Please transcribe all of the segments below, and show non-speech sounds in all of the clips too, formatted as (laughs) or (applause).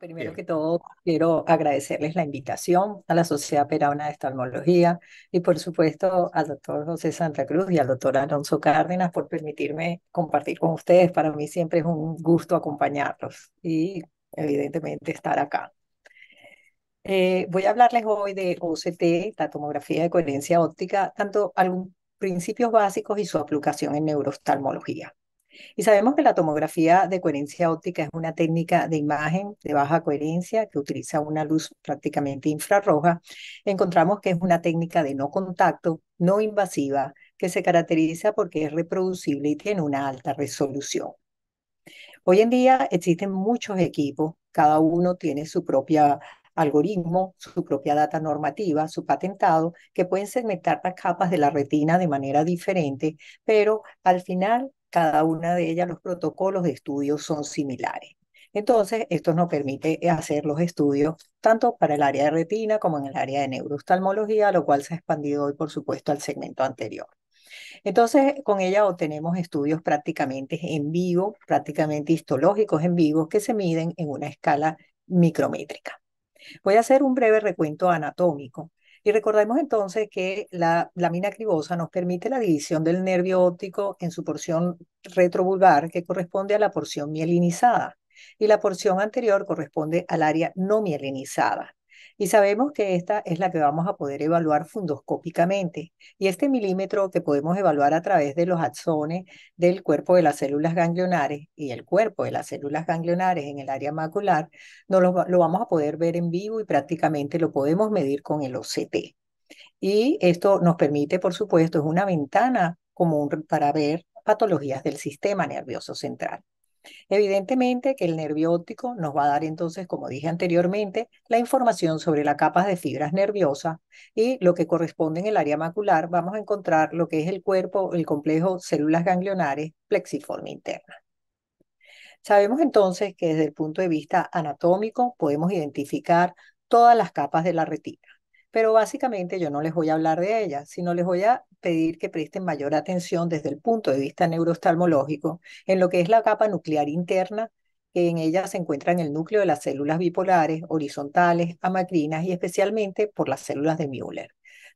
primero que todo, quiero agradecerles la invitación a la Sociedad Peruana de Oftalmología y, por supuesto, al doctor José Santa Cruz y al doctor Alonso Cárdenas por permitirme compartir con ustedes. Para mí siempre es un gusto acompañarlos y, evidentemente, estar acá. Eh, voy a hablarles hoy de OCT, la tomografía de coherencia óptica, tanto algunos principios básicos y su aplicación en neurooftalmología. Y sabemos que la tomografía de coherencia óptica es una técnica de imagen de baja coherencia que utiliza una luz prácticamente infrarroja. Encontramos que es una técnica de no contacto, no invasiva, que se caracteriza porque es reproducible y tiene una alta resolución. Hoy en día existen muchos equipos, cada uno tiene su propia algoritmo, su propia data normativa, su patentado, que pueden segmentar las capas de la retina de manera diferente, pero al final cada una de ellas, los protocolos de estudio son similares. Entonces, esto nos permite hacer los estudios tanto para el área de retina como en el área de neurooftalmología, lo cual se ha expandido hoy, por supuesto, al segmento anterior. Entonces, con ella obtenemos estudios prácticamente en vivo, prácticamente histológicos en vivo, que se miden en una escala micrométrica. Voy a hacer un breve recuento anatómico. Y recordemos entonces que la lámina cribosa nos permite la división del nervio óptico en su porción retrovulgar, que corresponde a la porción mielinizada, y la porción anterior corresponde al área no mielinizada. Y sabemos que esta es la que vamos a poder evaluar fundoscópicamente. Y este milímetro que podemos evaluar a través de los axones del cuerpo de las células ganglionares y el cuerpo de las células ganglionares en el área macular, no lo, lo vamos a poder ver en vivo y prácticamente lo podemos medir con el OCT. Y esto nos permite, por supuesto, es una ventana común para ver patologías del sistema nervioso central. Evidentemente que el nervio óptico nos va a dar entonces, como dije anteriormente, la información sobre la capa de fibras nerviosas y lo que corresponde en el área macular, vamos a encontrar lo que es el cuerpo, el complejo células ganglionares plexiforme interna. Sabemos entonces que desde el punto de vista anatómico podemos identificar todas las capas de la retina pero básicamente yo no les voy a hablar de ella, sino les voy a pedir que presten mayor atención desde el punto de vista neurooftalmológico en lo que es la capa nuclear interna, que en ella se encuentra en el núcleo de las células bipolares, horizontales, amacrinas y especialmente por las células de Müller.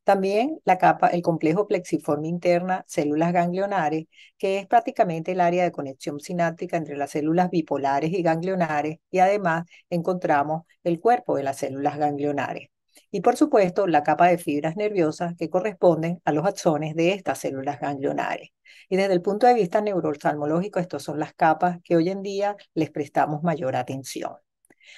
También la capa, el complejo plexiforme interna, células ganglionares, que es prácticamente el área de conexión sináptica entre las células bipolares y ganglionares, y además encontramos el cuerpo de las células ganglionares y por supuesto la capa de fibras nerviosas que corresponden a los axones de estas células ganglionares. Y desde el punto de vista neurooftalmológico, estas son las capas que hoy en día les prestamos mayor atención.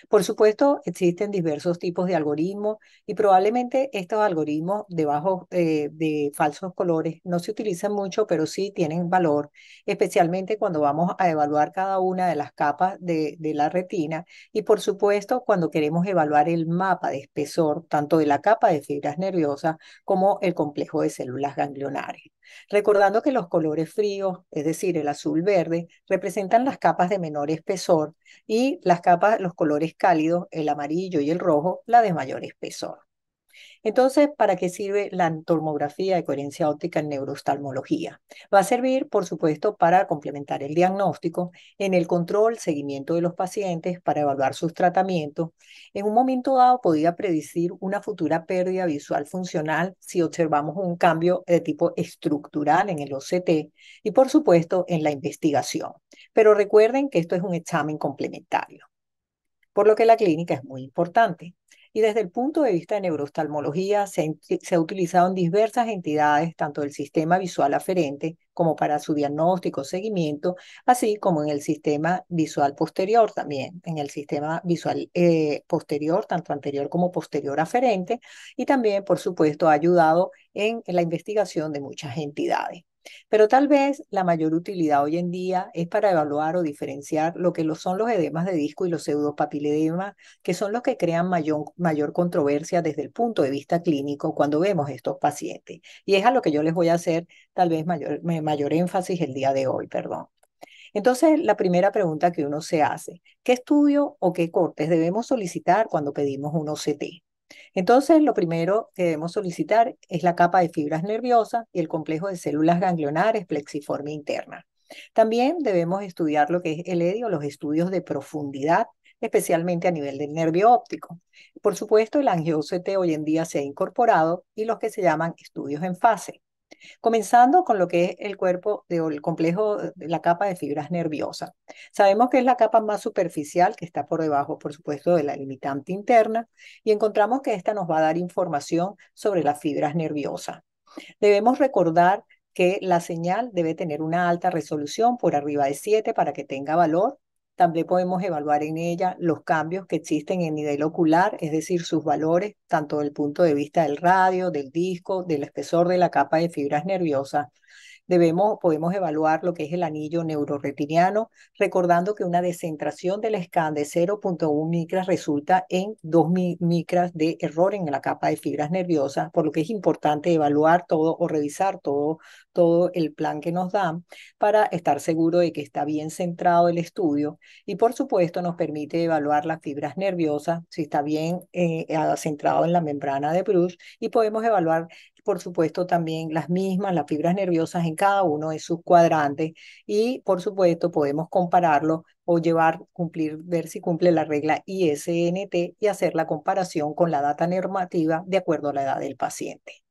Por supuesto, existen diversos tipos de algoritmos y probablemente estos algoritmos de eh, de falsos colores no se utilizan mucho, pero sí tienen valor, especialmente cuando vamos a evaluar cada una de las capas de, de la retina y por supuesto cuando queremos evaluar el mapa de espesor tanto de la capa de fibras nerviosas como el complejo de células ganglionares. Recordando que los colores fríos, es decir, el azul verde, representan las capas de menor espesor y las capas, los colores cálidos, el amarillo y el rojo, la de mayor espesor. Entonces, ¿para qué sirve la tomografía de coherencia óptica en neurooftalmología? Va a servir, por supuesto, para complementar el diagnóstico, en el control, seguimiento de los pacientes, para evaluar sus tratamientos. En un momento dado podría predecir una futura pérdida visual funcional si observamos un cambio de tipo estructural en el OCT y, por supuesto, en la investigación. Pero recuerden que esto es un examen complementario, por lo que la clínica es muy importante. Y desde el punto de vista de neurooftalmología se, ha utilizado en diversas entidades, tanto del sistema visual aferente como para su diagnóstico, seguimiento, así como en el sistema visual posterior también, en el sistema visual eh, posterior, tanto anterior como posterior aferente, y también, por supuesto, ha ayudado en la investigación de muchas entidades. Pero tal vez la mayor utilidad hoy en día es para evaluar o diferenciar lo que son los edemas de disco y los pseudopapiledemas, que son los que crean mayor, mayor controversia desde el punto de vista clínico cuando vemos estos pacientes. Y es a lo que yo les voy a hacer tal vez mayor, mayor énfasis el día de hoy, perdón. Entonces, la primera pregunta que uno se hace, ¿qué estudio o qué cortes debemos solicitar cuando pedimos un OCT? Entonces, lo primero que debemos solicitar es la capa de fibras nerviosas y el complejo de células ganglionares plexiforme interna. También debemos estudiar lo que es el EDI los estudios de profundidad especialmente a nivel del nervio óptico. Por supuesto, el angio-OCT hoy en día se ha incorporado y los que se llaman estudios en fase. Comenzando con lo que es el cuerpo el complejo de la capa de fibras nerviosas. Sabemos que es la capa más superficial que está por debajo, por supuesto, de la limitante interna y encontramos que esta nos va a dar información sobre las fibras nerviosas. Debemos recordar que la señal debe tener una alta resolución por arriba de 7 para que tenga valor también podemos evaluar en ella los cambios que existen en nivel ocular, es decir, sus valores, tanto del punto de vista del radio, del disco, del espesor de la capa de fibras nerviosas, debemos, podemos evaluar lo que es el anillo neuroretiniano, recordando que una descentración del scan de 0.1 micras resulta en 2 micras de error en la capa de fibras nerviosas, por lo que es importante evaluar todo o revisar todo, todo el plan que nos dan para estar seguro de que está bien centrado el estudio. Y por supuesto nos permite evaluar las fibras nerviosas, si está bien eh, centrado en la membrana de Bruce y podemos evaluar por supuesto, también las mismas, las fibras nerviosas en cada uno de sus cuadrantes y, por supuesto, podemos compararlo o llevar, cumplir, ver si cumple la regla ISNT y hacer la comparación con la data normativa de acuerdo a la edad del paciente.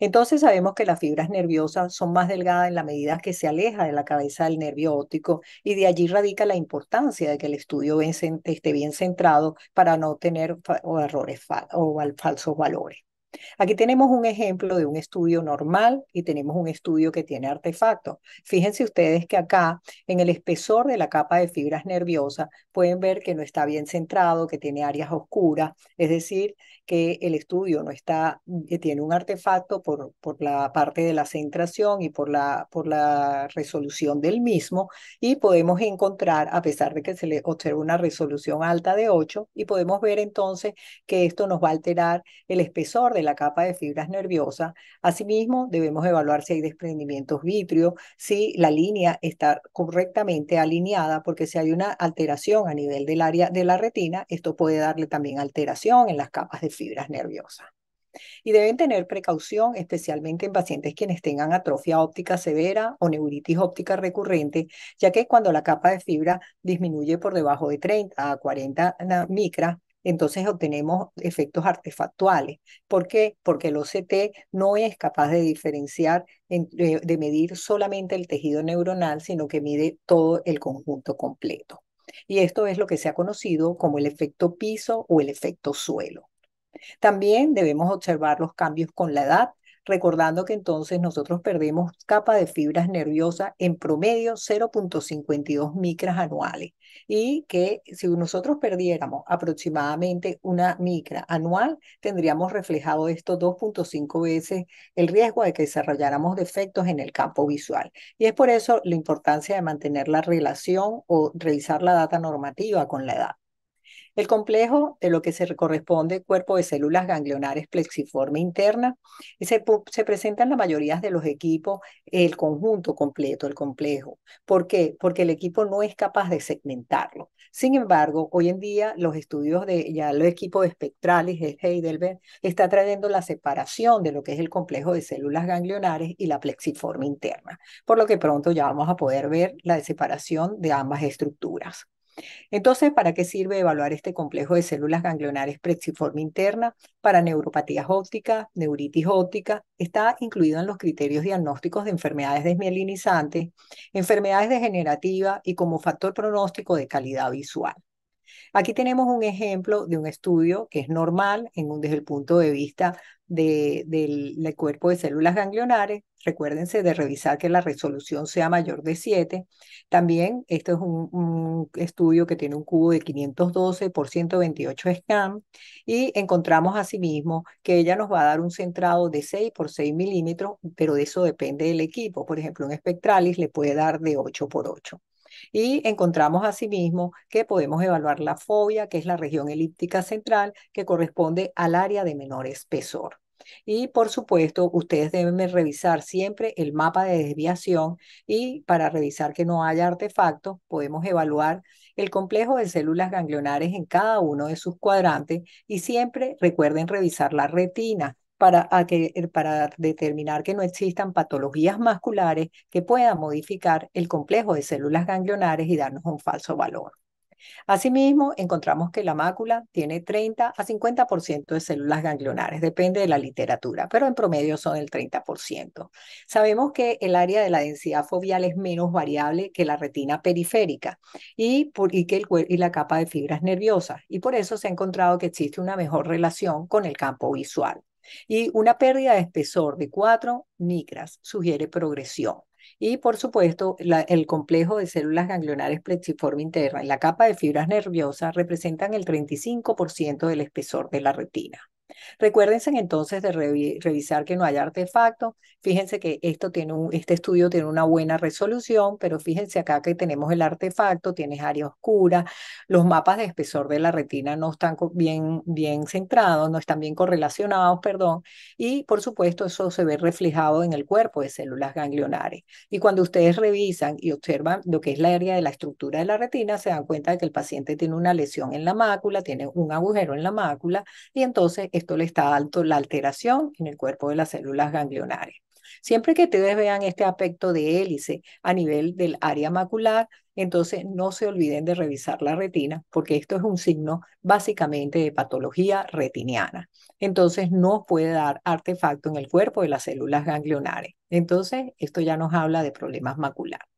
Entonces sabemos que las fibras nerviosas son más delgadas en la medida que se aleja de la cabeza del nervio óptico y de allí radica la importancia de que el estudio esté bien centrado para no tener errores o falsos valores. Aquí tenemos un ejemplo de un estudio normal y tenemos un estudio que tiene artefactos. Fíjense ustedes que acá, en el espesor de la capa de fibras nerviosas, pueden ver que no está bien centrado, que tiene áreas oscuras, es decir, que el estudio no está, que tiene un artefacto por, por la parte de la centración y por la, por la resolución del mismo, y podemos encontrar, a pesar de que se le observa una resolución alta de 8, y podemos ver entonces que esto nos va a alterar el espesor de la capa de fibras nerviosas. Asimismo, debemos evaluar si hay desprendimientos vítreo, si la línea está correctamente alineada, porque si hay una alteración a nivel del área de la retina, esto puede darle también alteración en las capas de fibras nerviosas. Y deben tener precaución, especialmente en pacientes quienes tengan atrofia óptica severa o neuritis óptica recurrente, ya que cuando la capa de fibra disminuye por debajo de 30 a 40 micras, entonces obtenemos efectos artefactuales. ¿Por qué? Porque el OCT no es capaz de diferenciar, de medir solamente el tejido neuronal, sino que mide todo el conjunto completo. Y esto es lo que se ha conocido como el efecto piso o el efecto suelo. También debemos observar los cambios con la edad recordando que entonces nosotros perdemos capa de fibras nerviosas en promedio 0.52 micras anuales y que si nosotros perdiéramos aproximadamente una micra anual, tendríamos reflejado esto 2.5 veces el riesgo de que desarrolláramos defectos en el campo visual. Y es por eso la importancia de mantener la relación o revisar la data normativa con la edad. El complejo de lo que se corresponde cuerpo de células ganglionares plexiforme interna se, se presenta en la mayoría de los equipos el conjunto completo, el complejo. ¿Por qué? Porque el equipo no es capaz de segmentarlo. Sin embargo, hoy en día los estudios de ya los equipos espectrales, el Heidelberg, está trayendo la separación de lo que es el complejo de células ganglionares y la plexiforme interna, por lo que pronto ya vamos a poder ver la separación de ambas estructuras. Entonces, ¿para qué sirve evaluar este complejo de células ganglionares plexiforme interna? Para neuropatías ópticas, neuritis óptica, está incluido en los criterios diagnósticos de enfermedades desmielinizantes, enfermedades degenerativas y como factor pronóstico de calidad visual. Aquí tenemos un ejemplo de un estudio que es normal en desde el punto de vista del cuerpo de células ganglionares. Recuérdense de revisar que la resolución sea mayor de 7. También esto es un, estudio que tiene un cubo de 512 por 128 scan y encontramos asimismo que ella nos va a dar un centrado de 6 por 6 milímetros, pero de eso depende del equipo. Por ejemplo, un Spectralis le puede dar de 8 por 8. Y encontramos asimismo que podemos evaluar la fobia, que es la región elíptica central, que corresponde al área de menor espesor. Y por supuesto, ustedes deben revisar siempre el mapa de desviación y para revisar que no haya artefactos, podemos evaluar el complejo de células ganglionares en cada uno de sus cuadrantes y siempre recuerden revisar la retina para, que, eh, para determinar que no existan patologías masculares que puedan modificar el complejo de células ganglionares y darnos un falso valor. Asimismo, encontramos que la mácula tiene 30 a 50% de células ganglionares, depende de la literatura, pero en promedio son el 30%. Sabemos que el área de la densidad foveal es menos variable que la retina periférica y, que el, y la capa de fibras nerviosas, y por eso se ha encontrado que existe una mejor relación con el campo visual. Y una pérdida de espesor de 4 micras sugiere progresión. Y por supuesto, el complejo de células ganglionares plexiforme interna y la capa de fibras nerviosas representan el 35% del espesor de la retina. Recuérdense entonces de revisar que no haya artefacto. Fíjense que esto tiene un, este estudio tiene una buena resolución, pero fíjense acá que tenemos el artefacto, tienes área oscura, los mapas de espesor de la retina no están bien, bien centrados, no están bien correlacionados, perdón, y por supuesto eso se ve reflejado en el cuerpo de células ganglionares. Y cuando ustedes revisan y observan lo que es la área de la estructura de la retina, se dan cuenta de que el paciente tiene una lesión en la mácula, tiene un agujero en la mácula, y entonces esto le está alto la alteración en el cuerpo de las células ganglionares. Siempre que ustedes vean este aspecto de hélice a nivel del área macular, entonces no se olviden de revisar la retina, porque esto es un signo básicamente de patología retiniana. Entonces no puede dar artefacto en el cuerpo de las células ganglionares. Entonces esto ya nos habla de problemas maculares.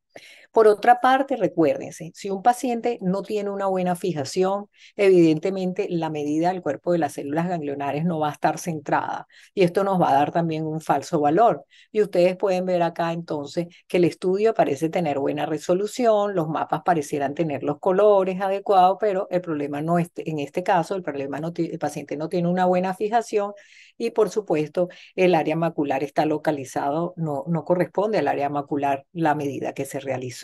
Por otra parte, recuérdense, si un paciente no tiene una buena fijación, evidentemente la medida del cuerpo de las células ganglionares no va a estar centrada y esto nos va a dar también un falso valor. Y ustedes pueden ver acá entonces que el estudio parece tener buena resolución, los mapas parecieran tener los colores adecuados, pero el problema no es, en este caso, el problema no, el paciente no tiene una buena fijación y por supuesto el área macular está localizado, no, no corresponde al área macular la medida que se realizó.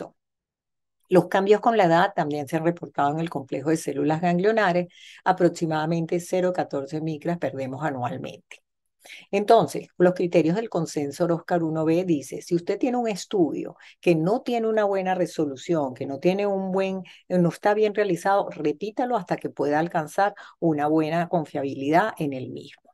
Los cambios con la edad también se han reportado en el complejo de células ganglionares, aproximadamente 0,14 micras perdemos anualmente. Entonces, los criterios del consenso Oscar 1B dice, si usted tiene un estudio que no tiene una buena resolución, que no tiene un buen, no está bien realizado, repítalo hasta que pueda alcanzar una buena confiabilidad en el mismo.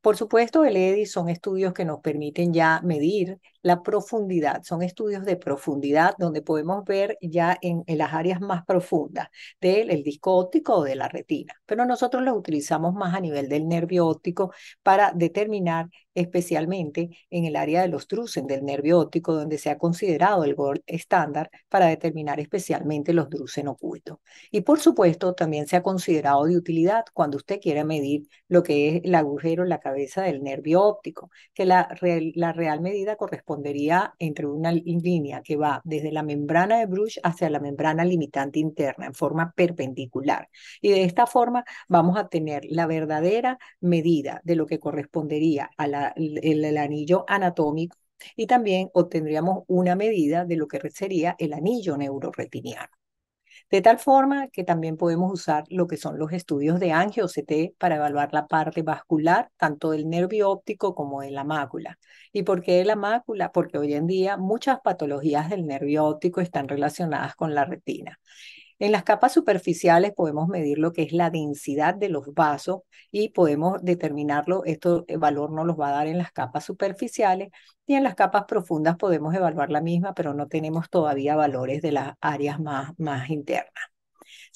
Por supuesto, el EDI son estudios que nos permiten ya medir la profundidad. Son estudios de profundidad donde podemos ver ya en, las áreas más profundas del disco óptico o de la retina. Pero nosotros los utilizamos más a nivel del nervio óptico para determinar especialmente en el área de los drusen del nervio óptico, donde se ha considerado el gold estándar para determinar especialmente los drusen ocultos. Y por supuesto, también se ha considerado de utilidad cuando usted quiera medir lo que es el agujero en la cabeza del nervio óptico, que la, la real medida corresponde correspondería entre una línea que va desde la membrana de Bruch hacia la membrana limitante interna en forma perpendicular. Y de esta forma vamos a tener la verdadera medida de lo que correspondería al anillo anatómico y también obtendríamos una medida de lo que sería el anillo neuroretiniano. De tal forma que también podemos usar lo que son los estudios de angio-CT para evaluar la parte vascular, tanto del nervio óptico como de la mácula. ¿Y por qué de la mácula? Porque hoy en día muchas patologías del nervio óptico están relacionadas con la retina. En las capas superficiales podemos medir lo que es la densidad de los vasos y podemos determinarlo, esto el valor nos los va a dar en las capas superficiales y en las capas profundas podemos evaluar la misma, pero no tenemos todavía valores de las áreas más, más internas.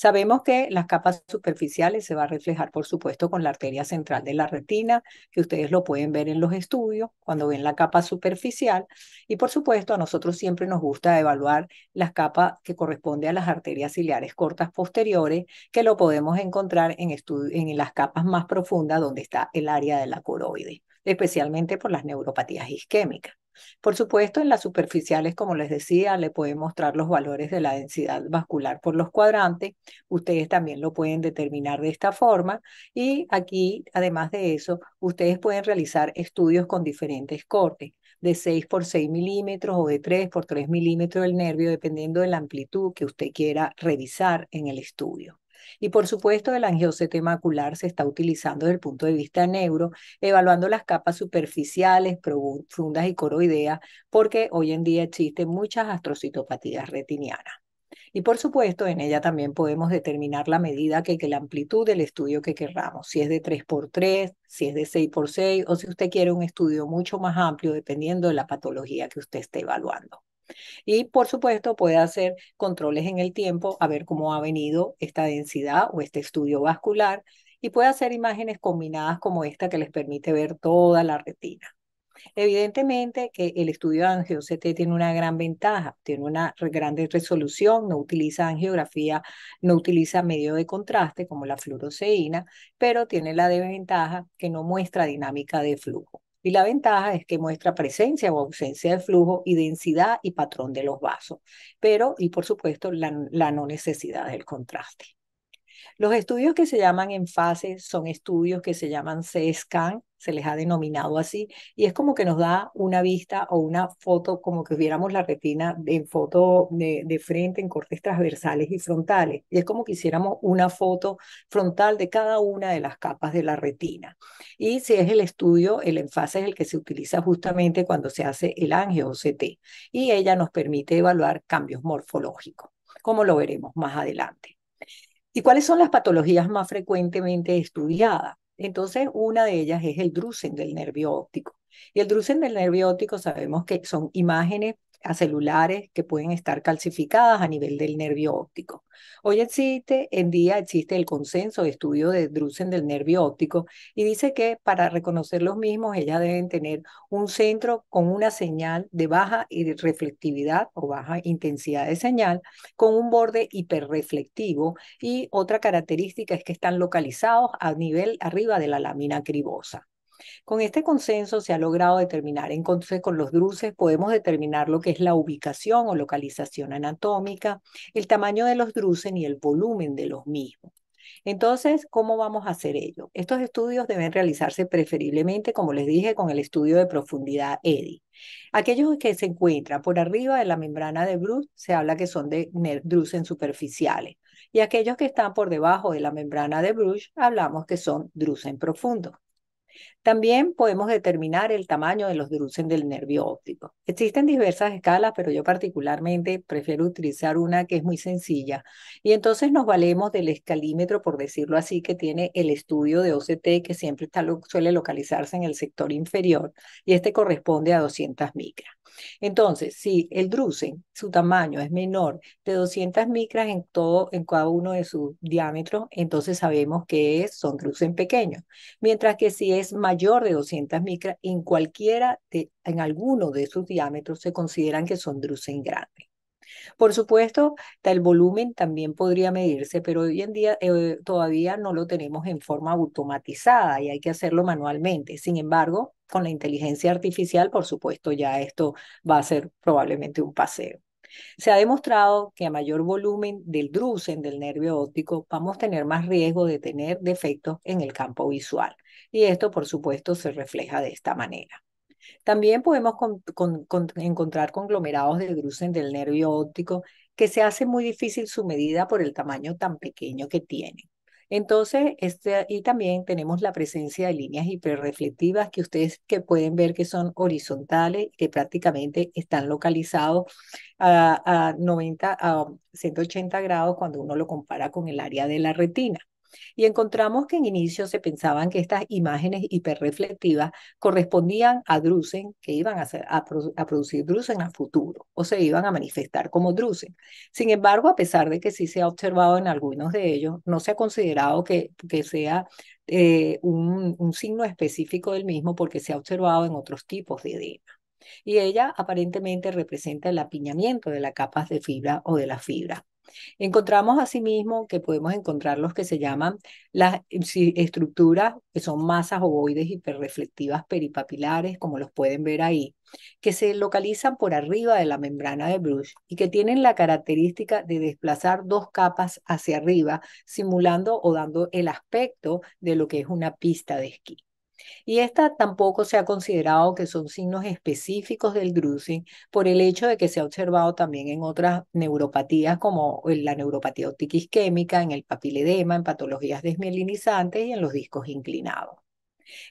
Sabemos que las capas superficiales se va a reflejar, por supuesto, con la arteria central de la retina, que ustedes lo pueden ver en los estudios cuando ven la capa superficial. Y por supuesto, a nosotros siempre nos gusta evaluar las capas que corresponden a las arterias ciliares cortas posteriores, que lo podemos encontrar en, en las capas más profundas donde está el área de la coroide, especialmente por las neuropatías isquémicas. Por supuesto, en las superficiales, como les decía, le pueden mostrar los valores de la densidad vascular por los cuadrantes. Ustedes también lo pueden determinar de esta forma. Y aquí, además de eso, ustedes pueden realizar estudios con diferentes cortes de 6 por 6 milímetros o de 3 por 3 milímetros del nervio, dependiendo de la amplitud que usted quiera revisar en el estudio. Y por supuesto, el angiocete macular se está utilizando desde el punto de vista neuro, evaluando las capas superficiales, profundas y coroideas, porque hoy en día existen muchas astrocitopatías retinianas. Y por supuesto, en ella también podemos determinar la medida que, que la amplitud del estudio que querramos, si es de 3x3, si es de 6x6 o si usted quiere un estudio mucho más amplio dependiendo de la patología que usted esté evaluando. Y por supuesto puede hacer controles en el tiempo a ver cómo ha venido esta densidad o este estudio vascular y puede hacer imágenes combinadas como esta que les permite ver toda la retina. Evidentemente que el estudio de angio-CT tiene una gran ventaja, tiene una gran resolución, no utiliza angiografía, no utiliza medio de contraste como la fluoresceína, pero tiene la desventaja que no muestra dinámica de flujo. Y la ventaja es que muestra presencia o ausencia de flujo y densidad y patrón de los vasos, pero y por supuesto la, la no necesidad del contraste. Los estudios que se llaman en fase son estudios que se llaman C-SCAN, se les ha denominado así, y es como que nos da una vista o una foto, como que viéramos la retina en foto de, de frente, en cortes transversales y frontales, y es como que hiciéramos una foto frontal de cada una de las capas de la retina. Y si es el estudio, el enfase es el que se utiliza justamente cuando se hace el angio-CT, y ella nos permite evaluar cambios morfológicos, como lo veremos más adelante. ¿Y cuáles son las patologías más frecuentemente estudiadas? Entonces, una de ellas es el drusen del nervio óptico. Y el drusen del nervio óptico sabemos que son imágenes a celulares que pueden estar calcificadas a nivel del nervio óptico. Hoy existe, en día existe el consenso de estudio de Drusen del nervio óptico y dice que para reconocer los mismos ellas deben tener un centro con una señal de baja reflectividad o baja intensidad de señal con un borde hiperreflectivo y otra característica es que están localizados a nivel arriba de la lámina cribosa. Con este consenso se ha logrado determinar, entonces con los druses podemos determinar lo que es la ubicación o localización anatómica, el tamaño de los drusen y el volumen de los mismos. Entonces, ¿cómo vamos a hacer ello? Estos estudios deben realizarse preferiblemente, como les dije, con el estudio de profundidad EDI. Aquellos que se encuentran por arriba de la membrana de Bruce se habla que son de drusen superficiales. Y aquellos que están por debajo de la membrana de Bruce hablamos que son drusen profundos. También podemos determinar el tamaño de los drusen del nervio óptico. Existen diversas escalas, pero yo particularmente prefiero utilizar una que es muy sencilla. Y entonces nos valemos del escalímetro, por decirlo así, que tiene el estudio de OCT, que siempre suele localizarse en el sector inferior, y este corresponde a 200 micras. Entonces, si el drusen, su tamaño es menor de 200 micras en todo, en cada uno de sus diámetros, entonces sabemos que es, son drusen pequeños. Mientras que si es mayor de 200 micras, en cualquiera, de, en alguno de sus diámetros se consideran que son drusen grandes. Por supuesto, el volumen también podría medirse, pero hoy en día eh, todavía no lo tenemos en forma automatizada y hay que hacerlo manualmente. Sin embargo, con la inteligencia artificial, por supuesto, ya esto va a ser probablemente un paseo. Se ha demostrado que a mayor volumen del drusen, del nervio óptico, vamos a tener más riesgo de tener defectos en el campo visual. Y esto, por supuesto, se refleja de esta manera. También podemos encontrar conglomerados de drusen del nervio óptico que se hace muy difícil su medida por el tamaño tan pequeño que tienen. Entonces, este, y también tenemos la presencia de líneas hiperreflectivas que ustedes que pueden ver que son horizontales, que prácticamente están localizados a, a 90, a 180 grados cuando uno lo compara con el área de la retina. Y encontramos que en inicio se pensaban que estas imágenes hiperreflectivas correspondían a drusen, que iban a, a, producir drusen a futuro o se iban a manifestar como drusen. Sin embargo, a pesar de que sí se ha observado en algunos de ellos, no se ha considerado que, que sea eh, un, un signo específico del mismo porque se ha observado en otros tipos de edema y ella aparentemente representa el apiñamiento de las capas de fibra o de la fibra. Encontramos asimismo que podemos encontrar los que se llaman las estructuras que son masas ovoides hiperreflectivas peripapilares, como los pueden ver ahí, que se localizan por arriba de la membrana de Bruch y que tienen la característica de desplazar dos capas hacia arriba, simulando o dando el aspecto de lo que es una pista de esquí. Y esta tampoco se ha considerado que son signos específicos del drusen por el hecho de que se ha observado también en otras neuropatías como la neuropatía óptica isquémica, en el papiledema, en patologías desmielinizantes y en los discos inclinados.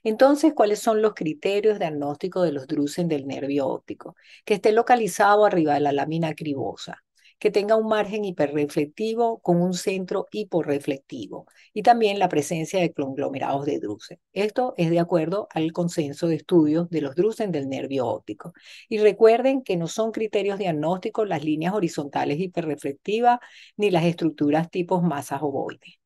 Entonces, ¿cuáles son los criterios de diagnóstico de los drusen del nervio óptico? Que esté localizado arriba de la lámina cribosa, que tenga un margen hiperreflectivo con un centro hiporreflectivo y también la presencia de conglomerados de Drusen. Esto es de acuerdo al consenso de estudios de los Drusen del nervio óptico. Y recuerden que no son criterios diagnósticos las líneas horizontales hiperreflectivas ni las estructuras tipos masas ovoides.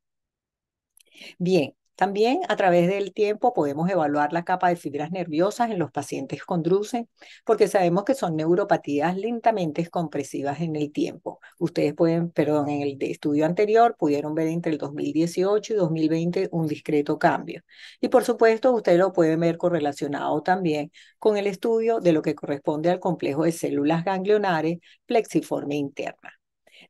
Bien, también a través del tiempo podemos evaluar la capa de fibras nerviosas en los pacientes con Drusen, porque sabemos que son neuropatías lentamente compresivas en el tiempo. Ustedes pueden, perdón, en el estudio anterior pudieron ver entre el 2018 y 2020 un discreto cambio. Y por supuesto, ustedes lo pueden ver correlacionado también con el estudio de lo que corresponde al complejo de células ganglionares plexiforme interna.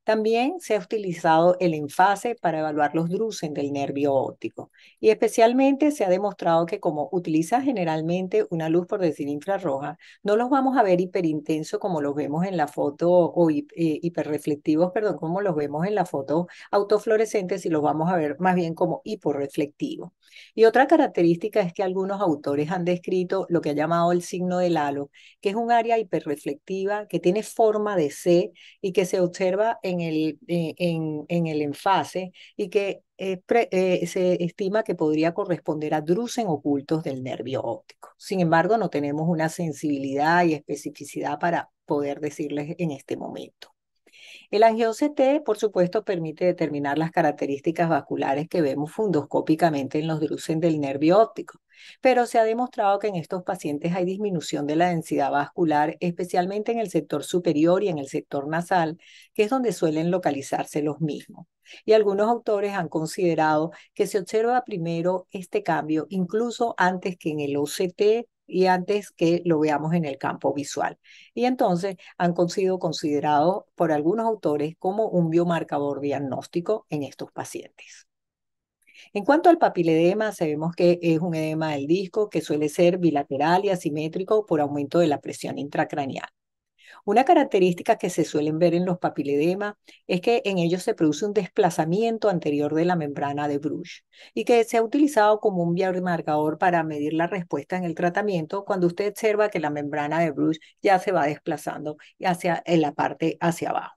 También se ha utilizado el enfase para evaluar los drusen del nervio óptico y especialmente se ha demostrado que como utiliza generalmente una luz por decir infrarroja, no los vamos a ver hiperintenso como los vemos en la foto o eh, hiperreflectivos, perdón, como los vemos en la foto autofluorescente, y los vamos a ver más bien como hiporreflectivos. Y otra característica es que algunos autores han descrito lo que ha llamado el signo del halo, que es un área hiperreflectiva que tiene forma de C y que se observa en el, eh, en, en el enfase y que eh, eh, se estima que podría corresponder a drusen ocultos del nervio óptico. Sin embargo, no tenemos una sensibilidad y especificidad para poder decirles en este momento. El angio-CT, por supuesto, permite determinar las características vasculares que vemos fundoscópicamente en los drusen del nervio óptico, pero se ha demostrado que en estos pacientes hay disminución de la densidad vascular, especialmente en el sector superior y en el sector nasal, que es donde suelen localizarse los mismos. Y algunos autores han considerado que se observa primero este cambio incluso antes que en el OCT y antes que lo veamos en el campo visual. Y entonces han sido considerados por algunos autores como un biomarcador diagnóstico en estos pacientes. En cuanto al papiledema, sabemos que es un edema del disco que suele ser bilateral y asimétrico por aumento de la presión intracraneal. Una característica que se suelen ver en los papiledema es que en ellos se produce un desplazamiento anterior de la membrana de Bruch y que se ha utilizado como un biomarcador para medir la respuesta en el tratamiento cuando usted observa que la membrana de Bruch ya se va desplazando hacia en la parte hacia abajo.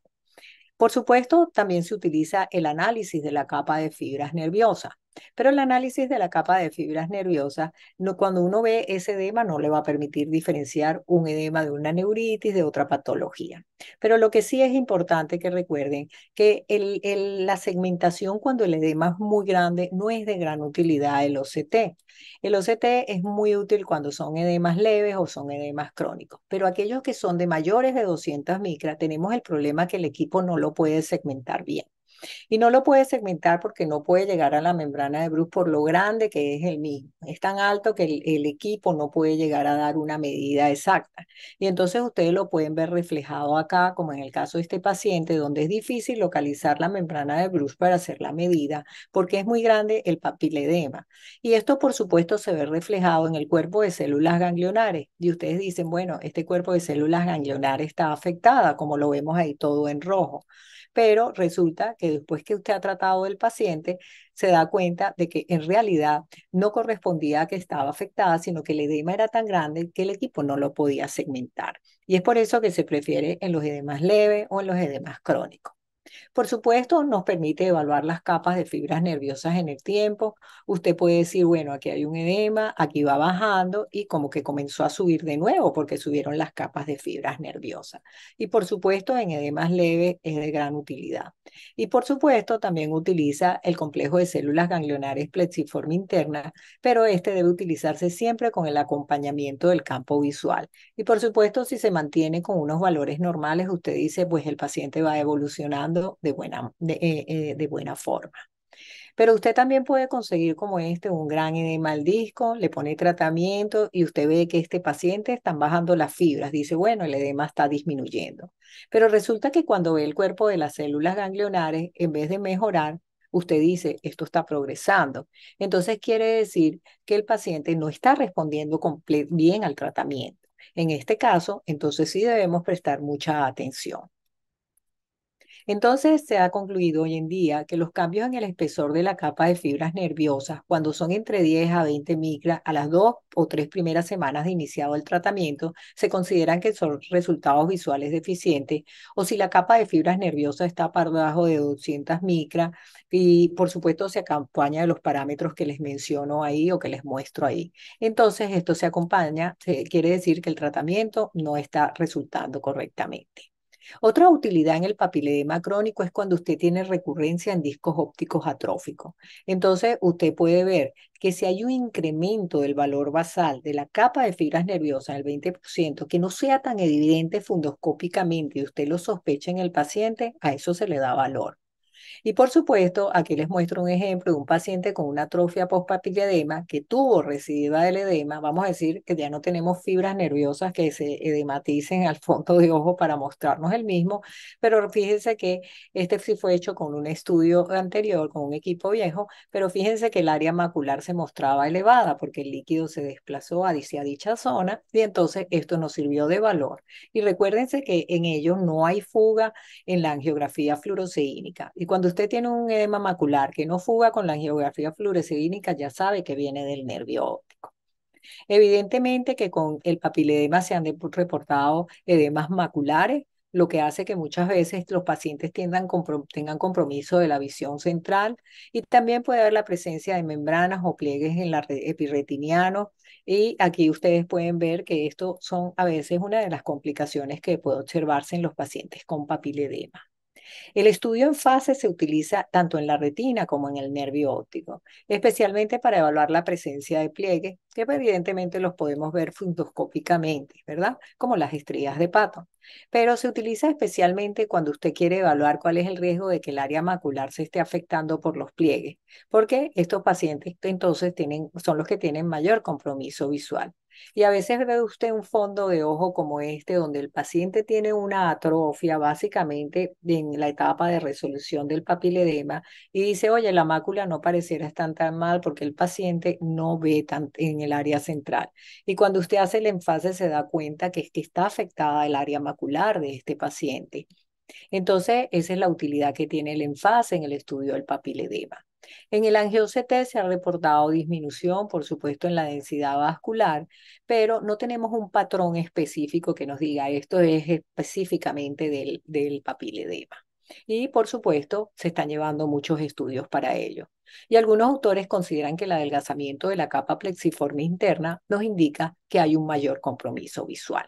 Por supuesto, también se utiliza el análisis de la capa de fibras nerviosas, pero el análisis de la capa de fibras nerviosas, no, cuando uno ve ese edema, no le va a permitir diferenciar un edema de una neuritis, de otra patología. Pero lo que sí es importante que recuerden que el, la segmentación cuando el edema es muy grande no es de gran utilidad el OCT. El OCT es muy útil cuando son edemas leves o son edemas crónicos, pero aquellos que son de mayores de 200 micras tenemos el problema que el equipo no lo puede segmentar bien. Y no lo puede segmentar porque no puede llegar a la membrana de Bruce por lo grande que es el mismo. Es tan alto que el, equipo no puede llegar a dar una medida exacta. Y entonces ustedes lo pueden ver reflejado acá, como en el caso de este paciente, donde es difícil localizar la membrana de Bruce para hacer la medida, porque es muy grande el papiledema. Y esto, por supuesto, se ve reflejado en el cuerpo de células ganglionares. Y ustedes dicen, bueno, este cuerpo de células ganglionares está afectada, como lo vemos ahí todo en rojo pero resulta que después que usted ha tratado el paciente, se da cuenta de que en realidad no correspondía a que estaba afectada, sino que el edema era tan grande que el equipo no lo podía segmentar. Y es por eso que se prefiere en los edemas leves o en los edemas crónicos. Por supuesto, nos permite evaluar las capas de fibras nerviosas en el tiempo. Usted puede decir, bueno, aquí hay un edema, aquí va bajando y como que comenzó a subir de nuevo porque subieron las capas de fibras nerviosas. Y por supuesto, en edemas leves es de gran utilidad. Y por supuesto, también utiliza el complejo de células ganglionares plexiforme interna, pero este debe utilizarse siempre con el acompañamiento del campo visual. Y por supuesto, si se mantiene con unos valores normales, usted dice, pues el paciente va evolucionando de buena, de, eh, eh, de buena forma. Pero usted también puede conseguir como este un gran edema al disco, le pone tratamiento y usted ve que este paciente están bajando las fibras. Dice, bueno, el edema está disminuyendo. Pero resulta que cuando ve el cuerpo de las células ganglionares, en vez de mejorar, usted dice, esto está progresando. Entonces quiere decir que el paciente no está respondiendo bien al tratamiento. En este caso, entonces sí debemos prestar mucha atención. Entonces, se ha concluido hoy en día que los cambios en el espesor de la capa de fibras nerviosas, cuando son entre 10 a 20 micras a las dos o tres primeras semanas de iniciado el tratamiento, se consideran que son resultados visuales deficientes, o si la capa de fibras nerviosas está por debajo de 200 micras, y por supuesto se acompaña de los parámetros que les menciono ahí o que les muestro ahí. Entonces, esto se acompaña, se, quiere decir que el tratamiento no está resultando correctamente. Otra utilidad en el papiledema crónico es cuando usted tiene recurrencia en discos ópticos atróficos. Entonces, usted puede ver que si hay un incremento del valor basal de la capa de fibras nerviosas el 20%, que no sea tan evidente fundoscópicamente y usted lo sospecha en el paciente, a eso se le da valor. Y por supuesto, aquí les muestro un ejemplo de un paciente con una atrofia postpapiledema que tuvo recidiva del edema. Vamos a decir que ya no tenemos fibras nerviosas que se edematicen al fondo de ojo para mostrarnos el mismo, pero fíjense que este sí fue hecho con un estudio anterior, con un equipo viejo, pero fíjense que el área macular se mostraba elevada porque el líquido se desplazó hacia dicha zona y entonces esto nos sirvió de valor. Y recuérdense que en ellos no hay fuga en la angiografía fluoresceínica. Y cuando usted tiene un edema macular que no fuga con la angiografía fluoresceínica, ya sabe que viene del nervio óptico. Evidentemente que con el papiledema se han reportado edemas maculares, lo que hace que muchas veces los pacientes tengan compromiso de la visión central y también puede haber la presencia de membranas o pliegues en la epirretiniano y aquí ustedes pueden ver que esto son a veces una de las complicaciones que puede observarse en los pacientes con papiledema. El estudio en fase se utiliza tanto en la retina como en el nervio óptico, especialmente para evaluar la presencia de pliegues, que evidentemente los podemos ver fundoscópicamente, ¿verdad? Como las estrías de pato. Pero se utiliza especialmente cuando usted quiere evaluar cuál es el riesgo de que el área macular se esté afectando por los pliegues, porque estos pacientes entonces tienen, son los que tienen mayor compromiso visual. Y a veces ve usted un fondo de ojo como este, donde el paciente tiene una atrofia básicamente en la etapa de resolución del papiledema y dice, oye, la mácula no pareciera estar tan mal porque el paciente no ve tan en el área central. Y cuando usted hace el enfase se da cuenta que, es que está afectada el área macular de este paciente. Entonces, esa es la utilidad que tiene el enfase en el estudio del papiledema. En el angio-CT se ha reportado disminución, por supuesto, en la densidad vascular, pero no tenemos un patrón específico que nos diga esto es específicamente del, del papiledema. Y por supuesto, se están llevando muchos estudios para ello. Y algunos autores consideran que el adelgazamiento de la capa plexiforme interna nos indica que hay un mayor compromiso visual.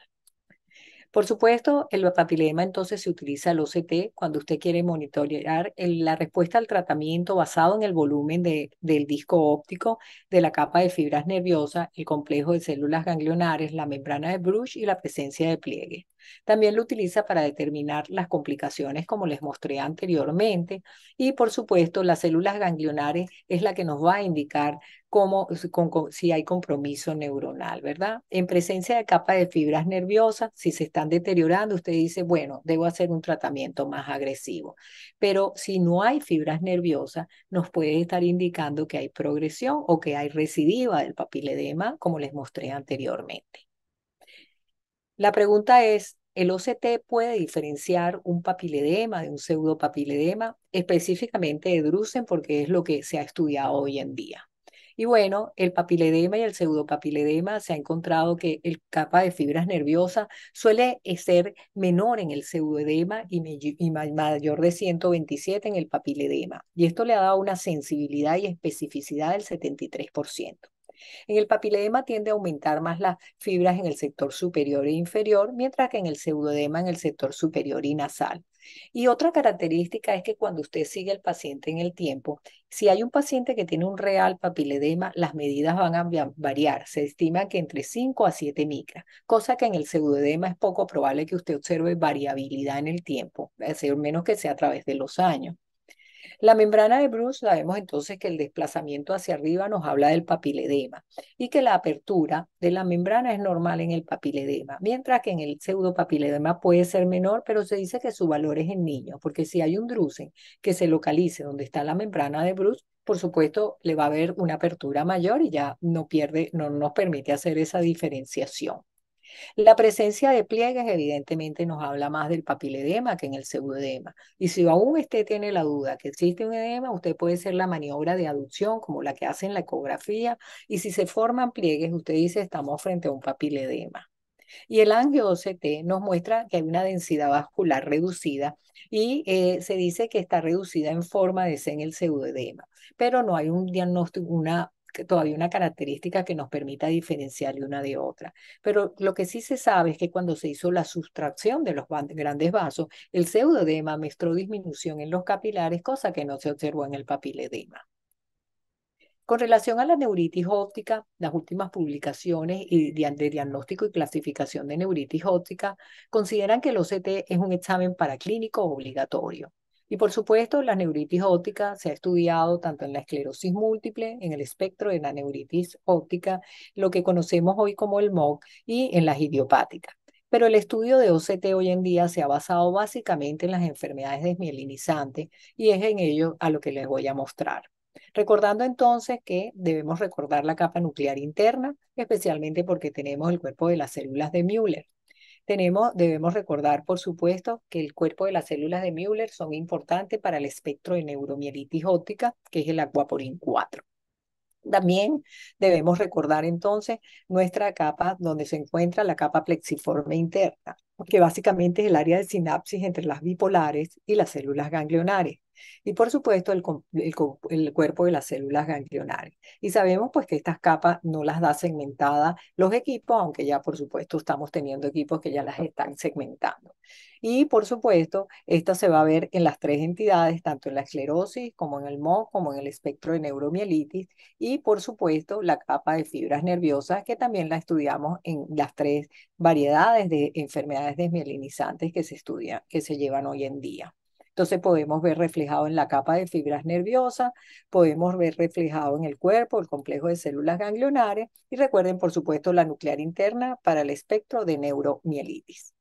Por supuesto, el papilema entonces se utiliza el OCT cuando usted quiere monitorear la respuesta al tratamiento basado en el volumen de, del disco óptico, de la capa de fibras nerviosas, el complejo de células ganglionares, la membrana de Bruch y la presencia de pliegue. También lo utiliza para determinar las complicaciones, como les mostré anteriormente. Y por supuesto, las células ganglionares es la que nos va a indicar cómo, si hay compromiso neuronal, ¿verdad? En presencia de capa de fibras nerviosas, si se están deteriorando, usted dice, bueno, debo hacer un tratamiento más agresivo. Pero si no hay fibras nerviosas, nos puede estar indicando que hay progresión o que hay recidiva del papiledema, como les mostré anteriormente. La pregunta es, ¿el OCT puede diferenciar un papiledema de un pseudopapiledema, específicamente de Drusen, porque es lo que se ha estudiado hoy en día? Y bueno, el papiledema y el pseudopapiledema se ha encontrado que el capa de fibras nerviosas suele ser menor en el pseudoedema y, mayor de 127 en el papiledema. Y esto le ha dado una sensibilidad y especificidad del 73%. En el papilema tiende a aumentar más las fibras en el sector superior e inferior, mientras que en el pseudoedema en el sector superior y nasal. Y otra característica es que cuando usted sigue al paciente en el tiempo, si hay un paciente que tiene un real papiledema, las medidas van a variar. Se estima que entre 5 a 7 micras, cosa que en el pseudoedema es poco probable que usted observe variabilidad en el tiempo, a menos que sea a través de los años. La membrana de Bruce sabemos entonces que el desplazamiento hacia arriba nos habla del papiledema y que la apertura de la membrana es normal en el papiledema, mientras que en el pseudopapiledema puede ser menor, pero se dice que su valor es en niños, porque si hay un drusen que se localice donde está la membrana de Bruce, por supuesto le va a haber una apertura mayor y ya no pierde, no nos permite hacer esa diferenciación. La presencia de pliegues evidentemente nos habla más del papiledema que en el pseudoedema. Y si aún usted tiene la duda que existe un edema, usted puede hacer la maniobra de aducción como la que hace en la ecografía. Y si se forman pliegues, usted dice estamos frente a un papiledema. Y el angio-OCT nos muestra que hay una densidad vascular reducida y eh, se dice que está reducida en forma de ser en el pseudoedema, pero no hay un diagnóstico, una todavía una característica que nos permita diferenciar una de otra. Pero lo que sí se sabe es que cuando se hizo la sustracción de los grandes vasos, el pseudoedema mostró disminución en los capilares, cosa que no se observó en el papiledema. Con relación a la neuritis óptica, las últimas publicaciones de diagnóstico y clasificación de neuritis óptica consideran que el OCT es un examen paraclínico obligatorio. Y por supuesto, la neuritis óptica se ha estudiado tanto en la esclerosis múltiple, en el espectro de la neuritis óptica, lo que conocemos hoy como el MOC, y en las idiopáticas. Pero el estudio de OCT hoy en día se ha basado básicamente en las enfermedades desmielinizantes y es en ello a lo que les voy a mostrar. Recordando entonces que debemos recordar la capa nuclear interna, especialmente porque tenemos el cuerpo de las células de Müller. Debemos recordar, por supuesto, que el cuerpo de las células de Müller son importantes para el espectro de neuromielitis óptica, que es el acuaporin 4. También debemos recordar entonces nuestra capa donde se encuentra la capa plexiforme interna, que básicamente es el área de sinapsis entre las bipolares y las células ganglionares y por supuesto el, el, cuerpo de las células ganglionares. Y sabemos pues que estas capas no las da segmentada los equipos, aunque ya por supuesto estamos teniendo equipos que ya las están segmentando. Y por supuesto, esta se va a ver en las tres entidades, tanto en la esclerosis como en el MOC, como en el espectro de neuromielitis y por supuesto la capa de fibras nerviosas que también la estudiamos en las tres variedades de enfermedades desmielinizantes que se estudian, que se llevan hoy en día. Entonces podemos ver reflejado en la capa de fibras nerviosas, podemos ver reflejado en el cuerpo el complejo de células ganglionares y recuerden, por supuesto, la nuclear interna para el espectro de neuromielitis.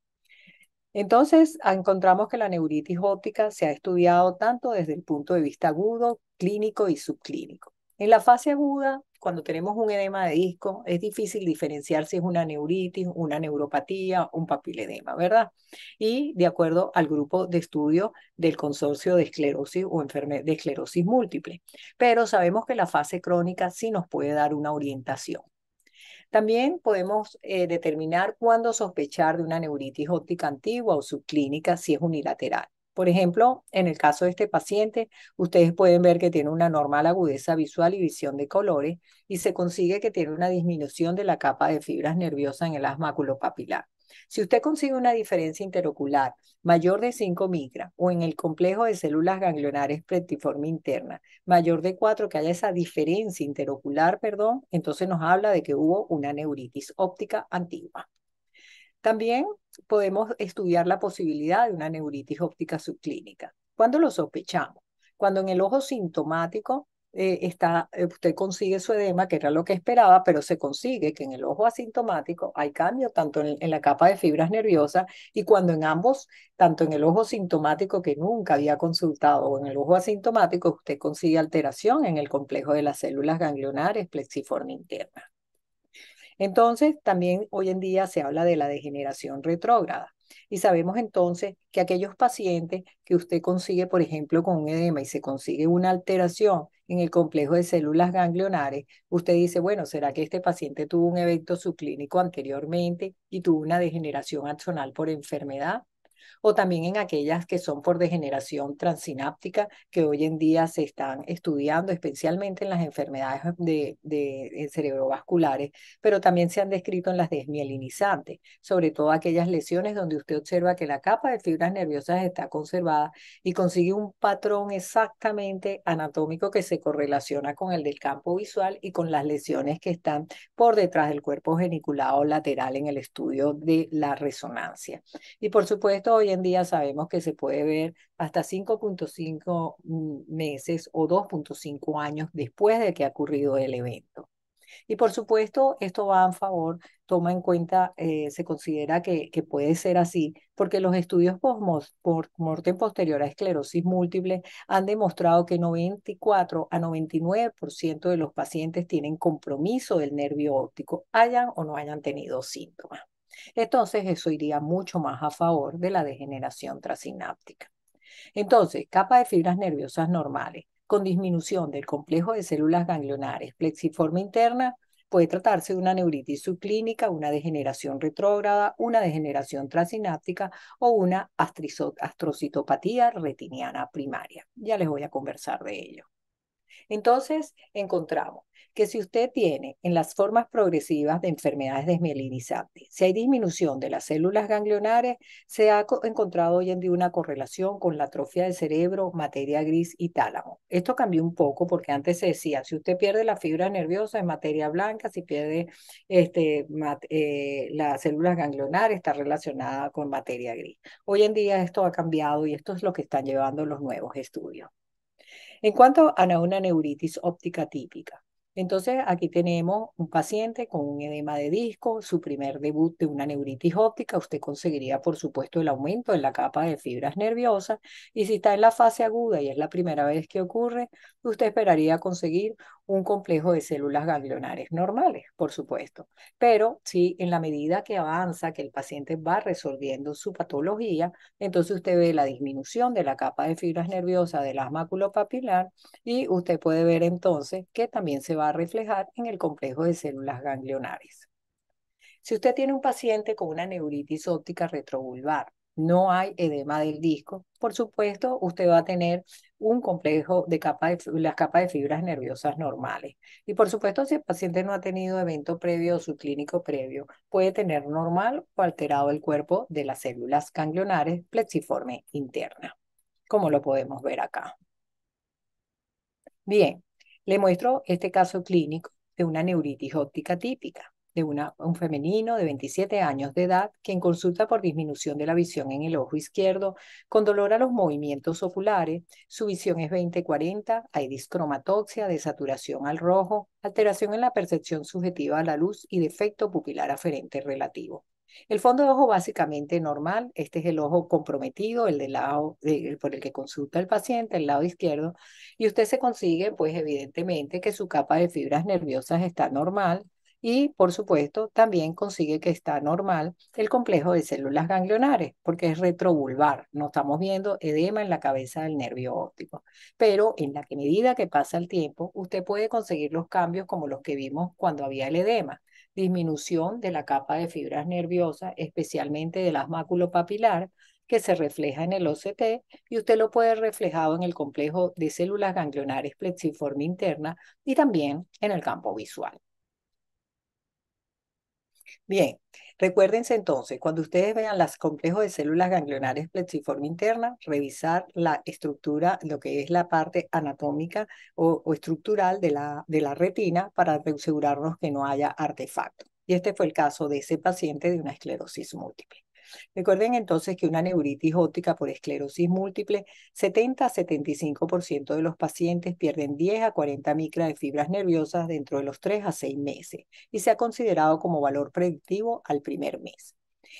Entonces, encontramos que la neuritis óptica se ha estudiado tanto desde el punto de vista agudo, clínico y subclínico. En la fase aguda cuando tenemos un edema de disco, es difícil diferenciar si es una neuritis, una neuropatía, un papiledema, ¿verdad? Y de acuerdo al grupo de estudio del consorcio de esclerosis o enfermedad de esclerosis múltiple. Pero sabemos que la fase crónica sí nos puede dar una orientación. También podemos eh, determinar cuándo sospechar de una neuritis óptica antigua o subclínica si es unilateral. Por ejemplo, en el caso de este paciente, ustedes pueden ver que tiene una normal agudeza visual y visión de colores y se consigue que tiene una disminución de la capa de fibras nerviosas en el asmáculo papilar. Si usted consigue una diferencia interocular mayor de 5 micras o en el complejo de células ganglionares pletiforme interna mayor de 4, que haya esa diferencia interocular, perdón, entonces nos habla de que hubo una neuritis óptica antigua. También podemos estudiar la posibilidad de una neuritis óptica subclínica. ¿Cuándo lo sospechamos? Cuando en el ojo sintomático eh, está, eh, usted consigue su edema, que era lo que esperaba, pero se consigue que en el ojo asintomático hay cambio tanto en, en, la capa de fibras nerviosas y cuando en ambos, tanto en el ojo sintomático que nunca había consultado o en el ojo asintomático, usted consigue alteración en el complejo de las células ganglionares plexiforme interna. Entonces, también hoy en día se habla de la degeneración retrógrada. Y sabemos entonces que aquellos pacientes que usted consigue, por ejemplo, con un edema y se consigue una alteración en el complejo de células ganglionares, usted dice, bueno, ¿será que este paciente tuvo un evento subclínico anteriormente y tuvo una degeneración axonal por enfermedad? O también en aquellas que son por degeneración transináptica, que hoy en día se están estudiando, especialmente en las enfermedades de, de, cerebrovasculares, pero también se han descrito en las desmielinizantes, sobre todo aquellas lesiones donde usted observa que la capa de fibras nerviosas está conservada y consigue un patrón exactamente anatómico que se correlaciona con el del campo visual y con las lesiones que están por detrás del cuerpo geniculado lateral en el estudio de la resonancia. Y por supuesto, hoy en día sabemos que se puede ver hasta 5.5 meses o 2.5 años después de que ha ocurrido el evento. Y por supuesto, esto va a favor, toma en cuenta, eh, se considera que, que, puede ser así, porque los estudios post-mortem posterior a esclerosis múltiple han demostrado que 94 a 99% de los pacientes tienen compromiso del nervio óptico, hayan o no hayan tenido síntomas. Entonces, eso iría mucho más a favor de la degeneración trasináptica. Entonces, capa de fibras nerviosas normales con disminución del complejo de células ganglionares plexiforme interna puede tratarse de una neuritis subclínica, una degeneración retrógrada, una degeneración trasináptica o una astrocitopatía retiniana primaria. Ya les voy a conversar de ello. Entonces, encontramos que si usted tiene en las formas progresivas de enfermedades desmielinizantes, si hay disminución de las células ganglionares, se ha encontrado hoy en día una correlación con la atrofia del cerebro, materia gris y tálamo. Esto cambió un poco porque antes se decía, si usted pierde la fibra nerviosa es materia blanca, si pierde este, eh, las células ganglionares está relacionada con materia gris. Hoy en día esto ha cambiado y esto es lo que están llevando los nuevos estudios. En cuanto a una neuritis óptica típica, entonces, aquí tenemos un paciente con un edema de disco, su primer debut de una neuritis óptica. Usted conseguiría, por supuesto, el aumento en la capa de fibras nerviosas. Y si está en la fase aguda y es la primera vez que ocurre, usted esperaría conseguir un complejo de células ganglionares normales, por supuesto. Pero si en la medida que avanza, que el paciente va resolviendo su patología, entonces usted ve la disminución de la capa de fibras nerviosas del máculo papilar y usted puede ver entonces que también se va a reflejar en el complejo de células ganglionares. Si usted tiene un paciente con una neuritis óptica retrovulvar, no hay edema del disco, por supuesto, usted va a tener un complejo de, capa de las capas de fibras nerviosas normales. Y por supuesto, si el paciente no ha tenido evento previo o subclínico previo, puede tener normal o alterado el cuerpo de las células ganglionares plexiforme interna, como lo podemos ver acá. Bien, le muestro este caso clínico de una neuritis óptica típica de un femenino de 27 años de edad quien consulta por disminución de la visión en el ojo izquierdo con dolor a los movimientos oculares. Su visión es 20-40, hay discromatoxia, desaturación al rojo, alteración en la percepción subjetiva a la luz y defecto pupilar aferente relativo. El fondo de ojo básicamente normal, este es el ojo comprometido, el del lado por el que consulta el paciente, el lado izquierdo, y usted se consigue, pues evidentemente, que su capa de fibras nerviosas está normal y, por supuesto, también consigue que está normal el complejo de células ganglionares, porque es retrovulvar, no estamos viendo edema en la cabeza del nervio óptico, pero en la medida que pasa el tiempo, usted puede conseguir los cambios como los que vimos cuando había el edema disminución de la capa de fibras nerviosas, especialmente del máculo papilar, que se refleja en el OCT y usted lo puede reflejado en el complejo de células ganglionares plexiforme interna y también en el campo visual. Bien, recuérdense entonces, cuando ustedes vean los complejos de células ganglionares plexiforme interna, revisar la estructura, lo que es la parte anatómica o, estructural de la, de la retina para asegurarnos que no haya artefacto. Y este fue el caso de ese paciente de una esclerosis múltiple. Recuerden entonces que una neuritis óptica por esclerosis múltiple, 70 a 75% de los pacientes pierden 10 a 40 micras de fibras nerviosas dentro de los 3 a 6 meses y se ha considerado como valor predictivo al primer mes.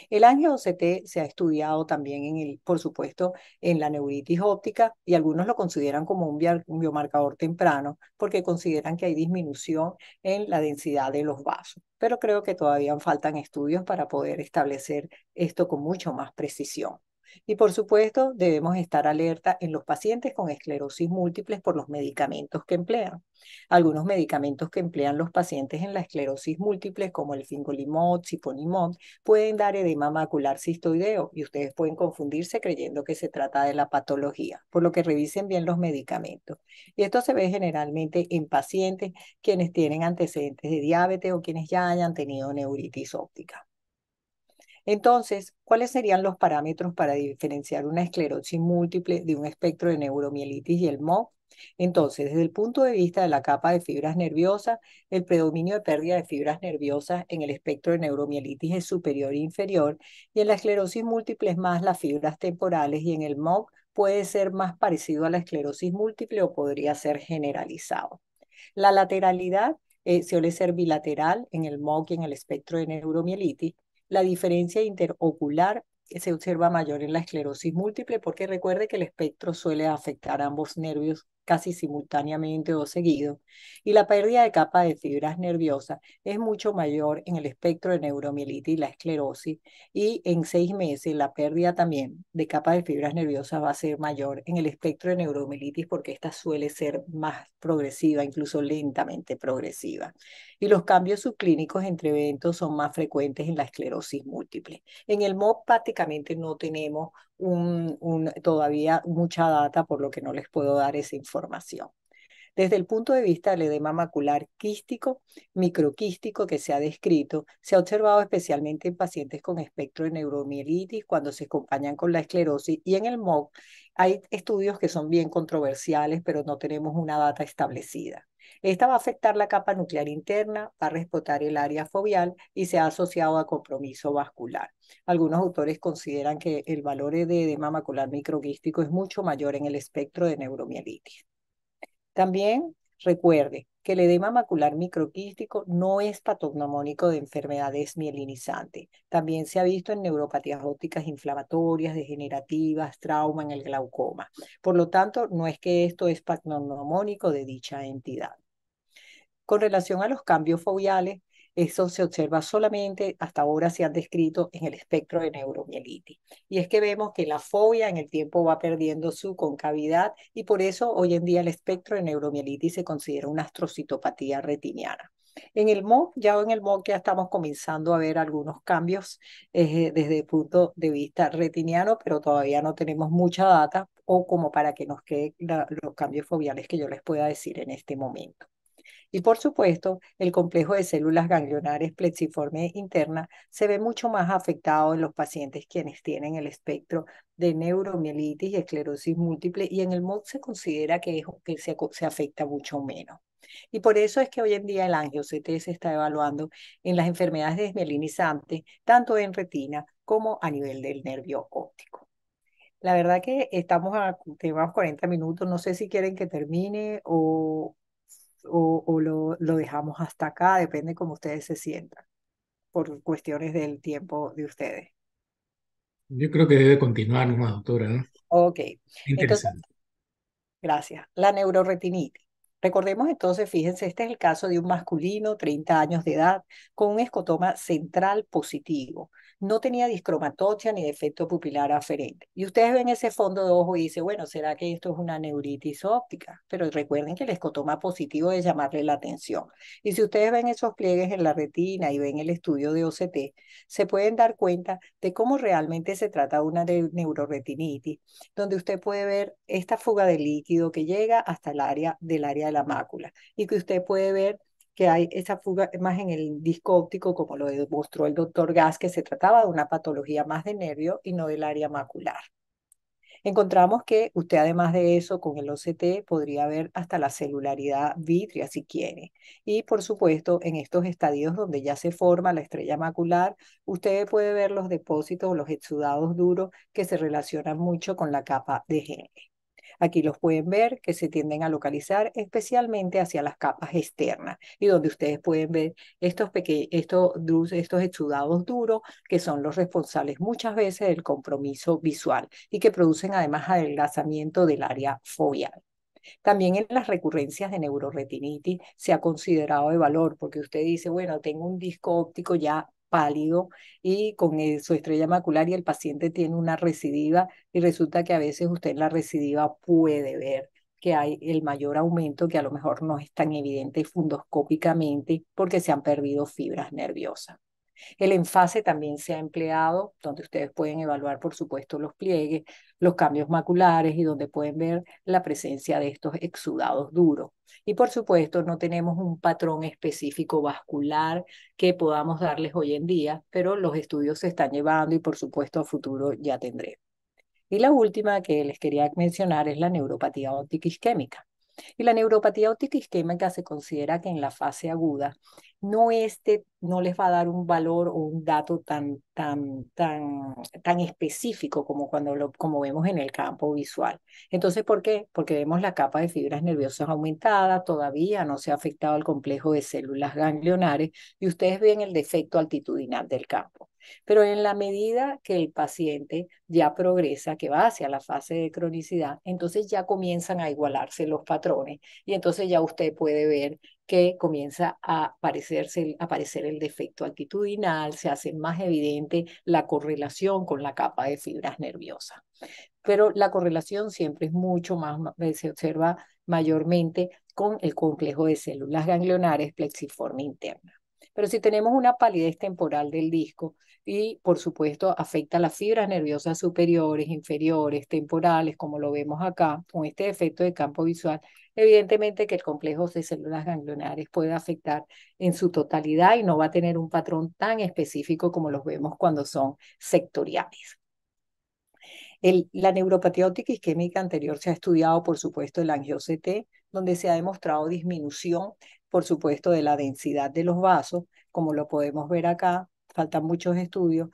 El angio-OCT se ha estudiado también, en el, por supuesto, en la neuritis óptica y algunos lo consideran como un biomarcador temprano porque consideran que hay disminución en la densidad de los vasos. Pero creo que todavía faltan estudios para poder establecer esto con mucho más precisión. Y por supuesto, debemos estar alerta en los pacientes con esclerosis múltiples por los medicamentos que emplean. Algunos medicamentos que emplean los pacientes en la esclerosis múltiple, como el fingolimod, siponimod, pueden dar edema macular cistoideo y ustedes pueden confundirse creyendo que se trata de la patología, por lo que revisen bien los medicamentos. Y esto se ve generalmente en pacientes quienes tienen antecedentes de diabetes o quienes ya hayan tenido neuritis óptica. Entonces, ¿cuáles serían los parámetros para diferenciar una esclerosis múltiple de un espectro de neuromielitis y el MOC? Entonces, desde el punto de vista de la capa de fibras nerviosas, el predominio de pérdida de fibras nerviosas en el espectro de neuromielitis es superior e inferior, y en la esclerosis múltiple es más las fibras temporales, y en el MOC puede ser más parecido a la esclerosis múltiple o podría ser generalizado. La lateralidad eh, suele ser bilateral en el MOC y en el espectro de neuromielitis, la diferencia interocular se observa mayor en la esclerosis múltiple porque recuerde que el espectro suele afectar ambos nervios casi simultáneamente o seguido, y la pérdida de capa de fibras nerviosas es mucho mayor en el espectro de neuromielitis y la esclerosis, y en seis meses la pérdida también de capa de fibras nerviosas va a ser mayor en el espectro de neuromielitis porque esta suele ser más progresiva, incluso lentamente progresiva. Y los cambios subclínicos entre eventos son más frecuentes en la esclerosis múltiple. En el MOP prácticamente no tenemos un, todavía mucha data, por lo que no les puedo dar esa información. Desde el punto de vista del edema macular quístico, microquístico que se ha descrito, se ha observado especialmente en pacientes con espectro de neuromielitis cuando se acompañan con la esclerosis y en el MOC hay estudios que son bien controversiales, pero no tenemos una data establecida. Esta va a afectar la capa nuclear interna, va a respotar el área fobial y se ha asociado a compromiso vascular. Algunos autores consideran que el valor de edema macular microquístico es mucho mayor en el espectro de neuromielitis. También recuerde que el edema macular microquístico no es patognomónico de enfermedades mielinizantes. También se ha visto en neuropatías ópticas inflamatorias, degenerativas, trauma en el glaucoma. Por lo tanto, no es que esto es patognomónico de dicha entidad. Con relación a los cambios fobiales, eso se observa solamente, hasta ahora se han descrito en el espectro de neuromielitis. Y es que vemos que la fobia en el tiempo va perdiendo su concavidad y por eso hoy en día el espectro de neuromielitis se considera una astrocitopatía retiniana. En el MOC, ya en el MOC ya estamos comenzando a ver algunos cambios eh, desde el punto de vista retiniano, pero todavía no tenemos mucha data o como para que nos queden los cambios fobiales que yo les pueda decir en este momento. Y por supuesto, el complejo de células ganglionares plexiforme interna se ve mucho más afectado en los pacientes quienes tienen el espectro de neuromielitis y esclerosis múltiple y en el MOD se considera que, que se, se afecta mucho menos. Y por eso es que hoy en día el angio-CT se está evaluando en las enfermedades desmielinizantes, tanto en retina como a nivel del nervio óptico. La verdad que estamos a, tenemos 40 minutos, no sé si quieren que termine o, o, lo, lo, dejamos hasta acá, depende cómo ustedes se sientan, por cuestiones del tiempo de ustedes. Yo creo que debe continuar, ¿no, doctora? Ok. Interesante. gracias. La neuroretinitis. Recordemos entonces, fíjense, este es el caso de un masculino, 30 años de edad, con un escotoma central positivo no tenía discromatosia ni defecto pupilar aferente. Y ustedes ven ese fondo de ojo y dicen, bueno, ¿será que esto es una neuritis óptica? Pero recuerden que el escotoma positivo es llamarle la atención. Y si ustedes ven esos pliegues en la retina y ven el estudio de OCT, se pueden dar cuenta de cómo realmente se trata de una neuroretinitis, donde usted puede ver esta fuga de líquido que llega hasta el área del área la mácula y que usted puede ver que hay esa fuga más en el disco óptico, como lo demostró el doctor Gas, que se trataba de una patología más de nervio y no del área macular. Encontramos que usted además de eso, con el OCT, podría ver hasta la celularidad vitrea si quiere. Y por supuesto, en estos estadios donde ya se forma la estrella macular, usted puede ver los depósitos o los exudados duros que se relacionan mucho con la capa de genes. Aquí los pueden ver que se tienden a localizar especialmente hacia las capas externas y donde ustedes pueden ver estos, estos, estos exudados duros que son los responsables muchas veces del compromiso visual y que producen además adelgazamiento del área fobial. También en las recurrencias de neuroretinitis se ha considerado de valor porque usted dice, bueno, tengo un disco óptico ya pálido y con su estrella macular y el paciente tiene una recidiva y resulta que a veces usted en la recidiva puede ver que hay el mayor aumento que a lo mejor no es tan evidente fundoscópicamente porque se han perdido fibras nerviosas. El enfase también se ha empleado, donde ustedes pueden evaluar, por supuesto, los pliegues, los cambios maculares y donde pueden ver la presencia de estos exudados duros. Y por supuesto, no tenemos un patrón específico vascular que podamos darles hoy en día, pero los estudios se están llevando y por supuesto a futuro ya tendremos. Y la última que les quería mencionar es la neuropatía óptica isquémica. Y la neuropatía óptica isquémica se considera que en la fase aguda no, este, no les va a dar un valor o un dato tan, tan, tan, tan específico como cuando lo como vemos en el campo visual. Entonces, ¿por qué? Porque vemos la capa de fibras nerviosas aumentada, todavía no se ha afectado el complejo de células ganglionares y ustedes ven el defecto altitudinal del campo. Pero en la medida que el paciente ya progresa, que va hacia la fase de cronicidad, entonces ya comienzan a igualarse los patrones y entonces ya usted puede ver que comienza a aparecerse, aparecer el defecto altitudinal, se hace más evidente la correlación con la capa de fibras nerviosas. Pero la correlación siempre es mucho más, se observa mayormente con el complejo de células ganglionares plexiforme interna. Pero si tenemos una palidez temporal del disco y, por supuesto, afecta las fibras nerviosas superiores, inferiores, temporales, como lo vemos acá, con este efecto de campo visual, evidentemente que el complejo de células ganglionares puede afectar en su totalidad y no va a tener un patrón tan específico como los vemos cuando son sectoriales. La neuropatía isquémica anterior se ha estudiado, por supuesto, el angio-CT, donde se ha demostrado disminución por supuesto, de la densidad de los vasos, como lo podemos ver acá, faltan muchos estudios,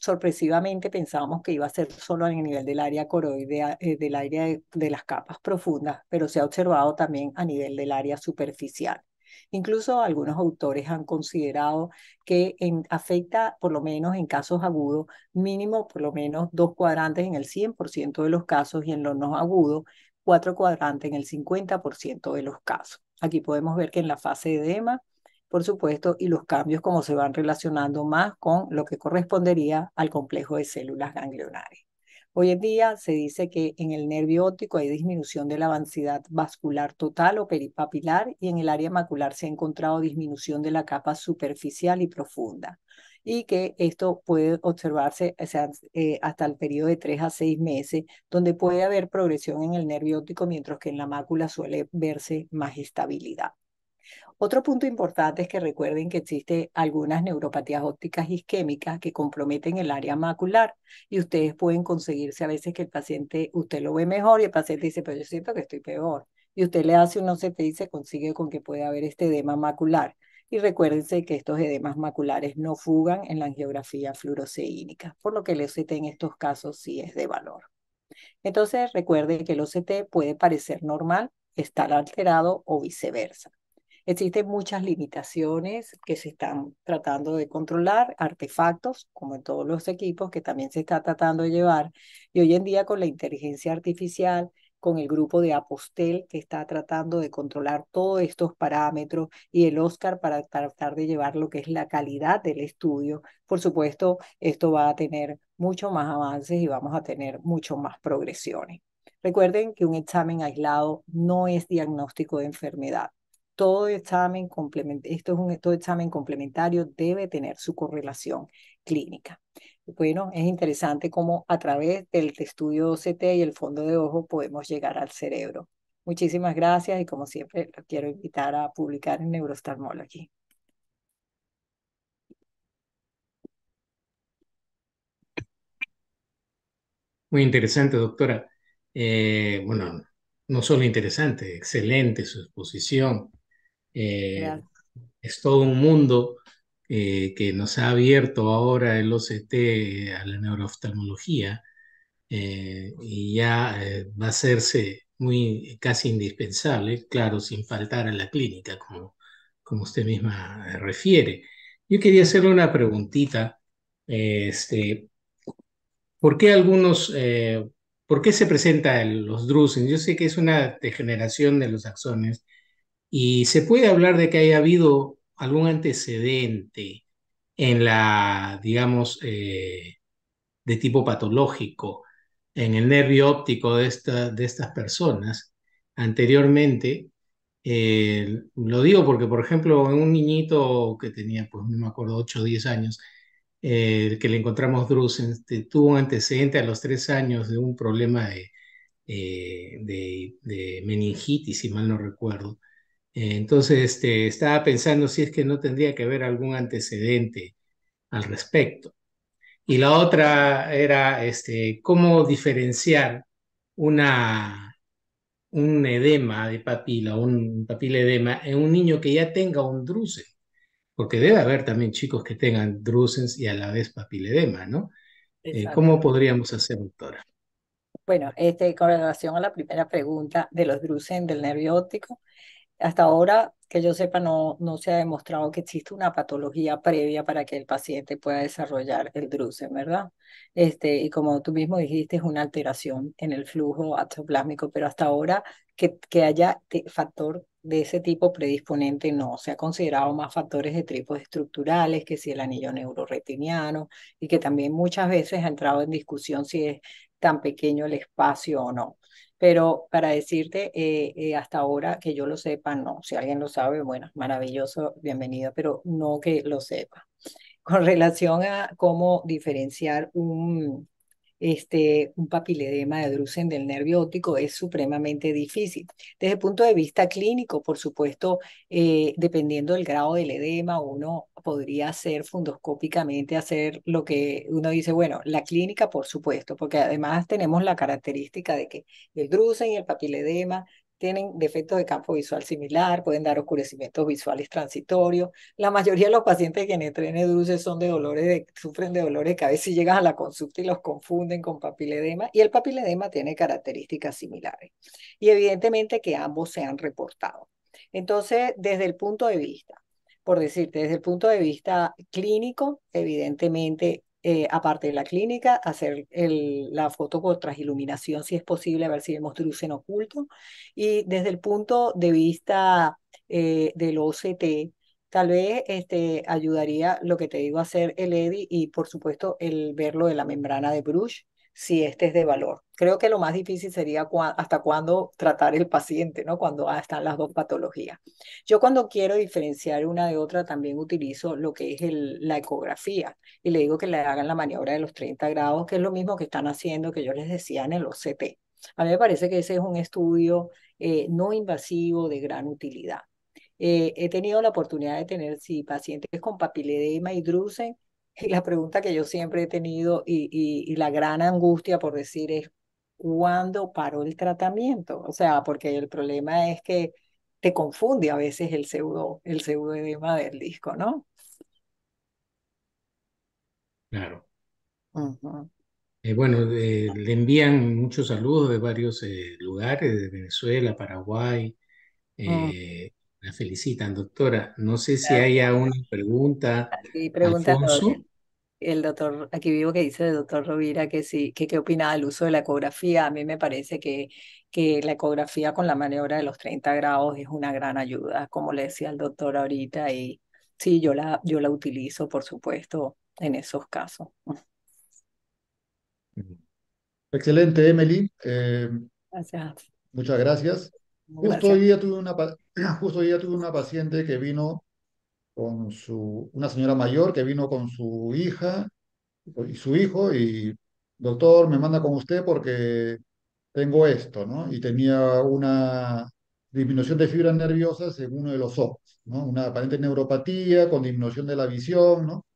sorpresivamente pensábamos que iba a ser solo a nivel del área coroidea, eh, del área de, las capas profundas, pero se ha observado también a nivel del área superficial. Incluso algunos autores han considerado que afecta, por lo menos en casos agudos, mínimo por lo menos dos cuadrantes en el 100% de los casos y en los no agudos, cuatro cuadrantes en el 50% de los casos. Aquí podemos ver que en la fase de edema, por supuesto, y los cambios como se van relacionando más con lo que correspondería al complejo de células ganglionares. Hoy en día se dice que en el nervio óptico hay disminución de la avancidad vascular total o peripapilar y en el área macular se ha encontrado disminución de la capa superficial y profunda y que esto puede observarse eh, hasta el periodo de 3 a 6 meses, donde puede haber progresión en el nervio óptico, mientras que en la mácula suele verse más estabilidad. Otro punto importante es que recuerden que existen algunas neuropatías ópticas isquémicas que comprometen el área macular y ustedes pueden conseguirse a veces que el paciente, usted lo ve mejor y el paciente dice, pero yo siento que estoy peor. Y usted le hace un OCT y se consigue con que puede haber este edema macular. Y recuérdense que estos edemas maculares no fugan en la angiografía fluoroceínica, por lo que el OCT en estos casos sí es de valor. Entonces recuerden que el OCT puede parecer normal, estar alterado o viceversa. Existen muchas limitaciones que se están tratando de controlar, artefactos, como en todos los equipos, que también se está tratando de llevar. Y hoy en día con la inteligencia artificial con el grupo de Apostel que está tratando de controlar todos estos parámetros y el Oscar para tratar de llevar lo que es la calidad del estudio. Por supuesto, esto va a tener mucho más avances y vamos a tener mucho más progresiones. Recuerden que un examen aislado no es diagnóstico de enfermedad. Todo examen, esto es un todo examen complementario, debe tener su correlación clínica. Bueno, es interesante cómo a través del estudio OCT y el fondo de ojo podemos llegar al cerebro. Muchísimas gracias y como siempre lo quiero invitar a publicar en Neurostarmology. Muy interesante, doctora. Eh, bueno, no solo interesante, excelente su exposición. Eh, es todo un mundo eh, que nos ha abierto ahora el OCT a la neurooftalmología eh, y ya va a hacerse muy casi indispensable, claro, sin faltar a la clínica, como, como usted misma refiere. Yo quería hacerle una preguntita, este, ¿por qué algunos, por qué se presentan los drusen? Yo sé que es una degeneración de los axones y se puede hablar de que haya habido algún antecedente en la, digamos, eh, de tipo patológico en el nervio óptico de, de estas personas anteriormente. Eh, lo digo porque, por ejemplo, un niñito que tenía, pues no me acuerdo, 8 o 10 años, eh, que le encontramos Drusen, tuvo un antecedente a los 3 años de un problema de, de, de meningitis, si mal no recuerdo. Entonces, este, estaba pensando si es que no tendría que haber algún antecedente al respecto. Y la otra era este, cómo diferenciar una, un edema de papila, un papiledema en un niño que ya tenga un drusen. porque debe haber también chicos que tengan drusen y a la vez papiledema, ¿no? Eh, ¿Cómo podríamos hacer, doctora? Bueno, este, con relación a la primera pregunta de los drusen del nervio óptico, hasta ahora, que yo sepa, no, no se ha demostrado que existe una patología previa para que el paciente pueda desarrollar el drusen, ¿verdad? Este, y como tú mismo dijiste, es una alteración en el flujo axoplásmico, pero hasta ahora que, que haya factor de ese tipo predisponente no. Se ha considerado más factores de tipos estructurales, que si el anillo neuroretiniano, y que también muchas veces ha entrado en discusión si es tan pequeño el espacio o no. Pero para decirte, eh, eh, hasta ahora que yo lo sepa, no. Si alguien lo sabe, bueno, maravilloso, bienvenido, pero no que lo sepa. Con relación a cómo diferenciar un, este, un papiledema de Drusen del nervio óptico es supremamente difícil. Desde el punto de vista clínico, por supuesto, eh, dependiendo del grado del edema, uno podría hacer fundoscópicamente, hacer lo que uno dice, bueno, la clínica, por supuesto, porque además tenemos la característica de que el Drusen y el papiledema tienen defectos de campo visual similar, pueden dar oscurecimientos visuales transitorios. La mayoría de los pacientes que tienen dulces son de dolores, de, sufren de dolores de cabeza y llegan a la consulta y los confunden con papiledema y el papiledema tiene características similares. Y evidentemente que ambos se han reportado. Entonces, desde el punto de vista, por decirte, desde el punto de vista clínico, evidentemente eh, aparte de la clínica, hacer la foto por transiluminación si es posible, a ver si vemos drusen oculto. Y desde el punto de vista eh, del OCT, tal vez este, ayudaría lo que te digo hacer el EDI y por supuesto el verlo de la membrana de Bruch si este es de valor. Creo que lo más difícil sería hasta cuándo tratar el paciente, ¿no? Cuando están las dos patologías. Yo cuando quiero diferenciar una de otra también utilizo lo que es la ecografía y le digo que le hagan la maniobra de los 30 grados, que es lo mismo que están haciendo que yo les decía en el OCT. A mí me parece que ese es un estudio eh, no invasivo de gran utilidad. Eh, he tenido la oportunidad de tener, sí, pacientes con papiledema y drusen y la pregunta que yo siempre he tenido y, y, y la gran angustia por decir es, ¿cuándo paró el tratamiento? O sea, porque el problema es que te confunde a veces el pseudo, el pseudoedema del disco, ¿no? Claro. Eh, bueno, le envían muchos saludos de varios eh, lugares, de Venezuela, Paraguay. Mm, eh, la felicitan, doctora. No sé si haya gracias. una pregunta, Aquí pregunta Alfonso. El doctor, aquí vivo que dice el doctor Rovira que sí, que qué opina del uso de la ecografía. A mí me parece que, que la ecografía con la maniobra de los 30 grados es una gran ayuda, como le decía el doctor ahorita, y sí, yo la, yo la utilizo, por supuesto, en esos casos. Excelente, Emily. Eh, Gracias. muchas gracias. Justo Gracias. hoy día tuve una, (clears throat) justo hoy día tuve una paciente que vino con su, una señora mayor que vino con su hija y su hijo y, doctor, me manda con usted porque tengo esto, ¿no? Y tenía una disminución de fibras nerviosas en uno de los ojos, ¿no? Una aparente neuropatía con disminución de la visión, ¿no?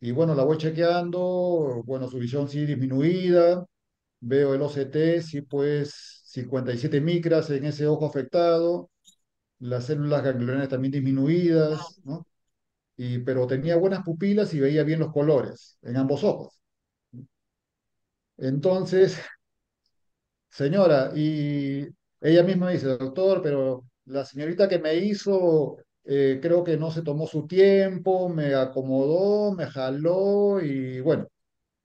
Y bueno, la voy chequeando, bueno, su visión sí disminuida, veo el OCT, sí pues 57 micras en ese ojo afectado, las células ganglionares también disminuidas, ¿no? Y, pero tenía buenas pupilas y veía bien los colores en ambos ojos. Entonces, (laughs) señora, y ella misma me dice, doctor, pero la señorita que me hizo, eh, creo que no se tomó su tiempo, me acomodó, me jaló y bueno,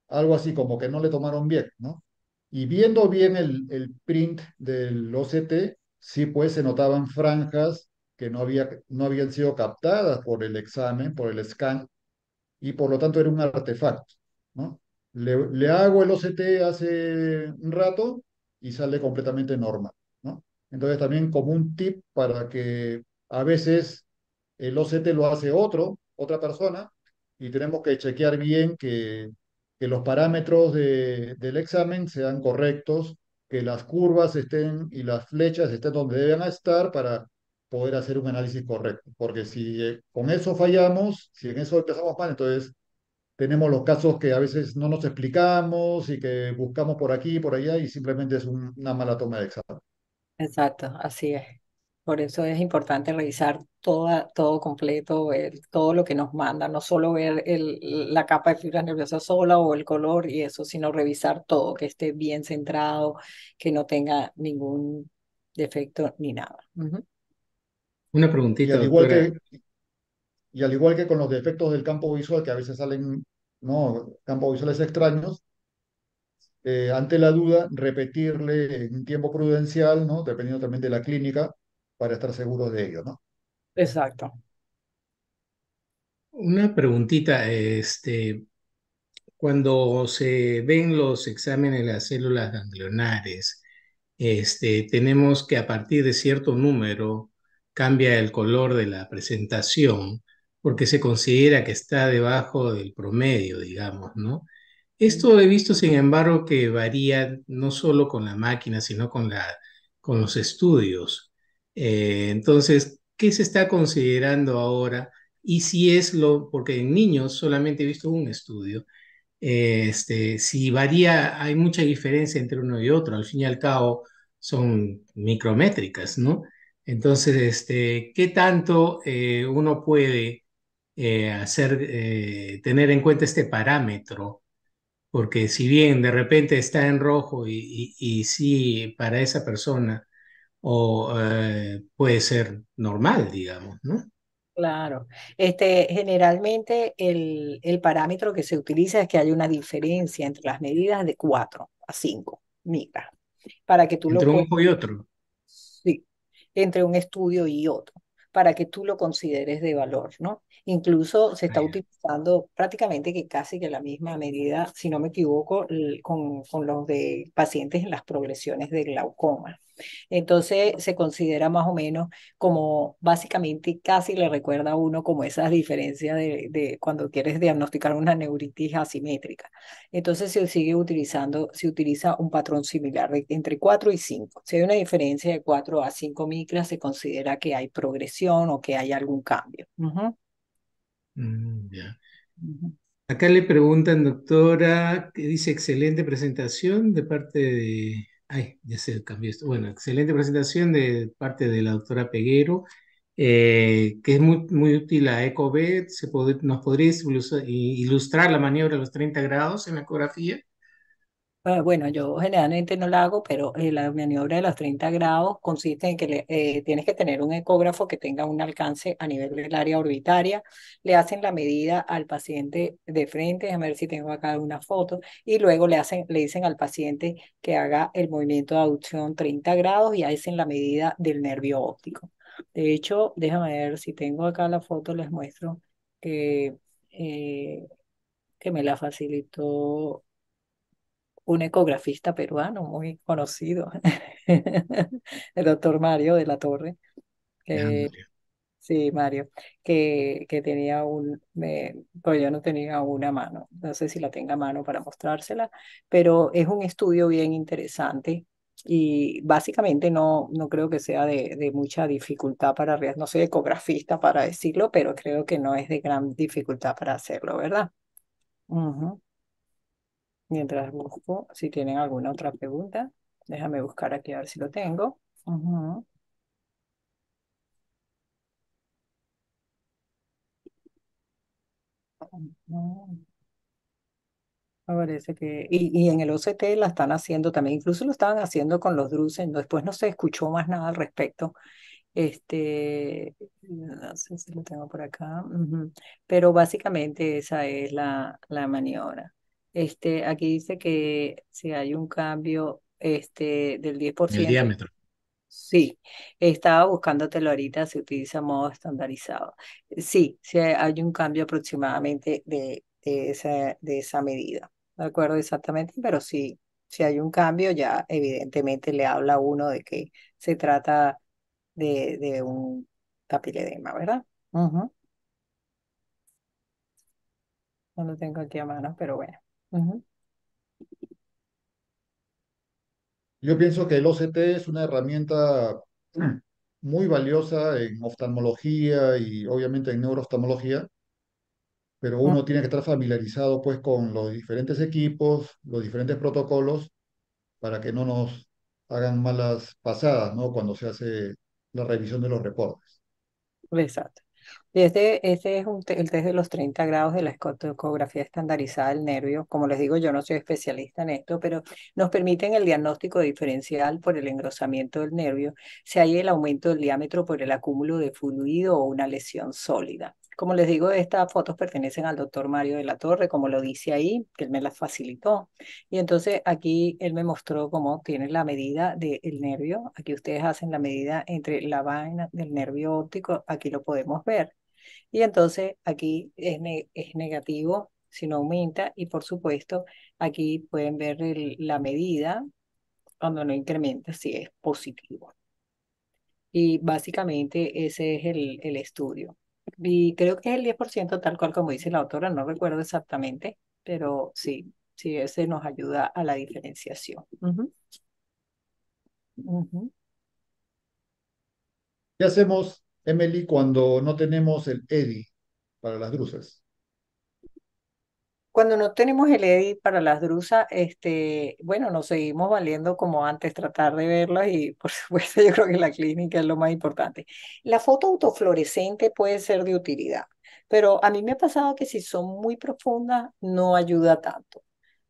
algo así como que no le tomaron bien, ¿no? Y viendo bien el, el print del OCT, sí pues se notaban franjas que no, había, no habían sido captadas por el examen, por el scan, y por lo tanto era un artefacto, ¿no? Le, le hago el OCT hace un rato y sale completamente normal, ¿no? Entonces también como un tip para que a veces el OCT lo hace otro, otra persona, y tenemos que chequear bien que, que los parámetros de, del examen sean correctos, que las curvas estén y las flechas estén donde deben estar para poder hacer un análisis correcto. Porque si eh, con eso fallamos, si en eso empezamos mal, entonces tenemos los casos que a veces no nos explicamos y que buscamos por aquí y por allá y simplemente es un- una mala toma de examen. Exacto, así es. Por eso es importante revisar toda, todo completo, todo lo que nos manda, no solo ver el, la capa de fibra nerviosa sola o el color y eso, sino revisar todo, que esté bien centrado, que no tenga ningún defecto ni nada. Una preguntita. Y al, igual que, y al igual que con los defectos del campo visual, que a veces salen ¿no? campos visuales extraños, eh, ante la duda, repetirle en tiempo prudencial, ¿no? dependiendo también de la clínica, para estar seguros de ello, ¿no? Exacto. Una preguntita, este, cuando se ven los exámenes de las células ganglionares, este, tenemos que a partir de cierto número cambia el color de la presentación porque se considera que está debajo del promedio, digamos, ¿no? Esto he visto, sin embargo, que varía no solo con la máquina, sino con, la, con los estudios. Eh, entonces, ¿qué se está considerando ahora? Y si es lo, porque en niños solamente he visto un estudio, eh, este, si varía, hay mucha diferencia entre uno y otro, al fin y al cabo son micrométricas, ¿no? Entonces, este, ¿qué tanto eh, uno puede hacer, tener en cuenta este parámetro? porque si bien de repente está en rojo y, y, sí para esa persona, o eh, puede ser normal, digamos, ¿no? Claro. Este, generalmente el, el, parámetro que se utiliza es que hay una diferencia entre las medidas de 4 a 5 micras. Para que tú entre un ojo y otro. Sí, entre un estudio y otro, para que tú lo consideres de valor, ¿no? Incluso se está utilizando prácticamente que casi que la misma medida, si no me equivoco, con, con los de pacientes en las progresiones de glaucoma. Entonces se considera más o menos como básicamente casi le recuerda a uno como esas diferencias de, de cuando quieres diagnosticar una neuritis asimétrica. Entonces se sigue utilizando, se utiliza un patrón similar entre 4 y 5. Si hay una diferencia de 4 a 5 micras, se considera que hay progresión o que hay algún cambio. Mm, Acá le preguntan, doctora, que dice excelente presentación de parte de... Ay, ya se cambió esto. Bueno, excelente presentación de parte de la doctora Peguero, eh, que es muy, muy útil a EcoVet. ¿Se ¿Nos podría ilustrar la maniobra de los 30 grados en la ecografía? Ah, bueno, yo generalmente no la hago, pero eh, la maniobra de los 30 grados consiste en que eh, tienes que tener un ecógrafo que tenga un alcance a nivel del área orbitaria. Le hacen la medida al paciente de frente, a ver si tengo acá una foto, y luego le, hacen, le dicen al paciente que haga el movimiento de aducción 30 grados y hacen la medida del nervio óptico. De hecho, déjame ver si tengo acá la foto, les muestro que, eh, que me la facilitó un ecografista peruano muy conocido, (laughs) el doctor Mario de la Torre. sí, Mario, que, que tenía un, pues yo no tenía una mano, no sé si la tenga mano para mostrársela, pero es un estudio bien interesante y básicamente no, no creo que sea de, de mucha dificultad para, no soy ecografista para decirlo, pero creo que no es de gran dificultad para hacerlo, ¿verdad? Mientras busco, si tienen alguna otra pregunta, déjame buscar aquí a ver si lo tengo. Parece que, y, y en el OCT la están haciendo también, incluso lo estaban haciendo con los drusen, después no se escuchó más nada al respecto. Este, no sé si lo tengo por acá, pero básicamente esa es la, la maniobra. Este, aquí dice que si hay un cambio este, del 10%. El diámetro. Sí, estaba buscándotelo ahorita, se utiliza modo estandarizado. Sí, sí hay un cambio aproximadamente de, de, esa, de esa medida. No acuerdo exactamente, pero sí, si hay un cambio, ya evidentemente le habla a uno de que se trata de, de un capiledema, ¿verdad? No lo tengo aquí a mano, pero bueno. Yo pienso que el OCT es una herramienta muy valiosa en oftalmología y obviamente en neurooftalmología, pero uno tiene que estar familiarizado pues con los diferentes equipos, los diferentes protocolos para que no nos hagan malas pasadas, ¿no? Cuando se hace la revisión de los reportes. Exacto. Este, este es un el test de los 30 grados de la ecografía estandarizada del nervio. Como les digo, yo no soy especialista en esto, pero nos permiten el diagnóstico diferencial por el engrosamiento del nervio si hay el aumento del diámetro por el acúmulo de fluido o una lesión sólida. Como les digo, estas fotos pertenecen al doctor Mario de la Torre, como lo dice ahí, que él me las facilitó. Y entonces aquí él me mostró cómo tiene la medida del nervio. Aquí ustedes hacen la medida entre la vaina del nervio óptico, aquí lo podemos ver. Y entonces aquí es, es negativo si no aumenta y por supuesto aquí pueden ver la medida cuando no incrementa si es positivo. Y básicamente ese es el, el estudio. Y creo que es el 10% tal cual como dice la autora, no recuerdo exactamente, pero sí, sí, ese nos ayuda a la diferenciación. ¿Qué hacemos, Emily, cuando no tenemos el EDI para las drusas? Cuando no tenemos el EDI para las drusas, este, bueno, nos seguimos valiendo como antes, tratar de verlas y por (laughs) supuesto yo creo que la clínica es lo más importante. La foto autofluorescente puede ser de utilidad, pero a mí me ha pasado que si son muy profundas no ayuda tanto,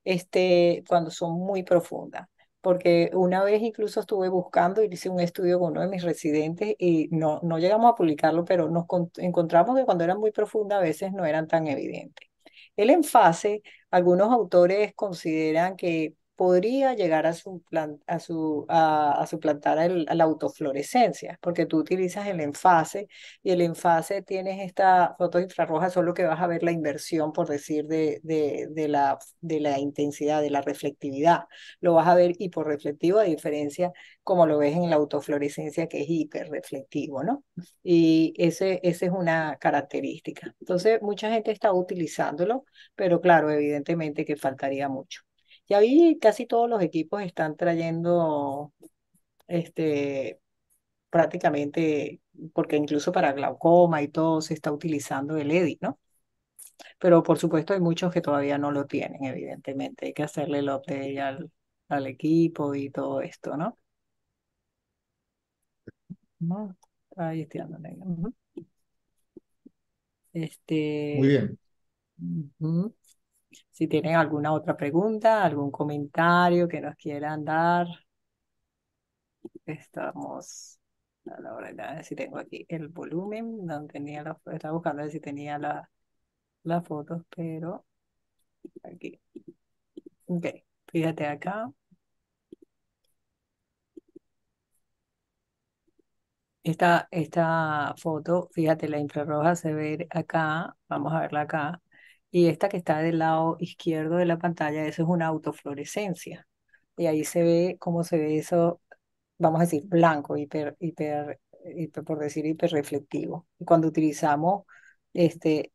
este, cuando son muy profundas porque una vez incluso estuve buscando y hice un estudio con uno de mis residentes y no, no llegamos a publicarlo, pero nos encontramos que cuando eran muy profundas a veces no eran tan evidentes. El enfase, algunos autores consideran que podría llegar a, a, su, a, suplantar el, la autofluorescencia, porque tú utilizas el enfase y el enfase tienes esta foto infrarroja, solo que vas a ver la inversión, por decir, de, de, de, la, de la intensidad, de la reflectividad. Lo vas a ver hiporreflectivo, a diferencia como lo ves en la autofluorescencia, que es hiperreflectivo, ¿no? Y ese, esa es una característica. Entonces, mucha gente está utilizándolo, pero claro, evidentemente que faltaría mucho. Ya vi casi todos los equipos están trayendo este prácticamente, porque incluso para glaucoma y todo se está utilizando el EDI, ¿no? Pero por supuesto hay muchos que todavía no lo tienen, evidentemente. Hay que hacerle el update al, al equipo y todo esto, ¿no? No, ahí estoy Este. Muy bien. Si tienen alguna otra pregunta, algún comentario que nos quieran dar. Estamos a la hora de ver si tengo aquí el volumen, no tenía la, estaba buscando si tenía la, las fotos, pero aquí. Ok, fíjate acá. Esta, esta foto, fíjate, la infrarroja se ve acá, vamos a verla acá, y esta que está del lado izquierdo de la pantalla, eso es una autofluorescencia. Y ahí se ve cómo se ve eso, vamos a decir, blanco, hiper, hiper, por decir hiperreflectivo. Y cuando utilizamos este,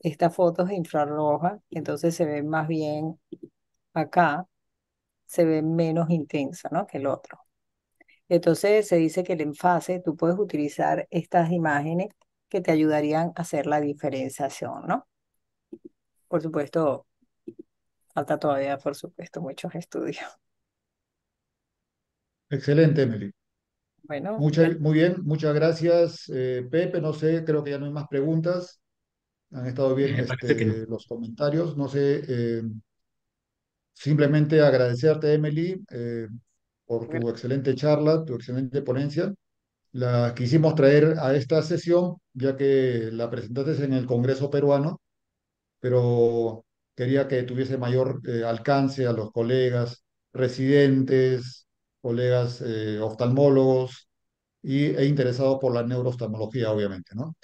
estas fotos infrarrojas, entonces se ve más bien acá, se ve menos intensa ¿no? que el otro. Entonces se dice que el enfase, tú puedes utilizar estas imágenes que te ayudarían a hacer la diferenciación, ¿no? Por supuesto, falta todavía, por supuesto, muchos estudios. Excelente, Emily. Bueno, muy bien, muchas gracias, eh, Pepe. No sé, creo que ya no hay más preguntas. Han estado bien este, los comentarios. No sé, eh, simplemente agradecerte, Emily, eh, por tu excelente charla, tu excelente ponencia. La quisimos traer a esta sesión, ya que la presentaste en el Congreso Peruano pero quería que tuviese mayor eh, alcance a los colegas residentes, colegas eh, oftalmólogos y, e interesados por la neurooftalmología, obviamente, ¿no?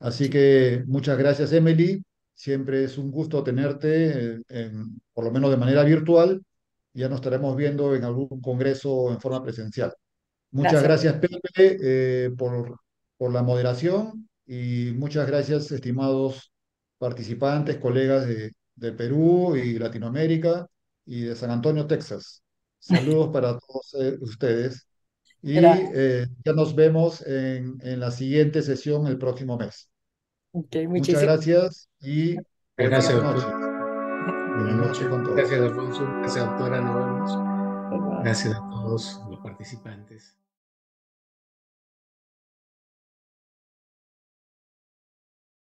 Así que muchas gracias, Emily. Siempre es un gusto tenerte, eh, por lo menos de manera virtual. Ya nos estaremos viendo en algún congreso en forma presencial. Muchas gracias, Pepe, por, por la moderación y muchas gracias, estimados participantes, colegas de, de Perú y Latinoamérica y de San Antonio, Texas. Saludos para todos eh, ustedes y eh, ya nos vemos en, en, la siguiente sesión el próximo mes. Muchas gracias y buenas noches. Buenas noches con todos. Gracias, Alfonso. Gracias, doctora. Nos vemos. Gracias a todos los participantes.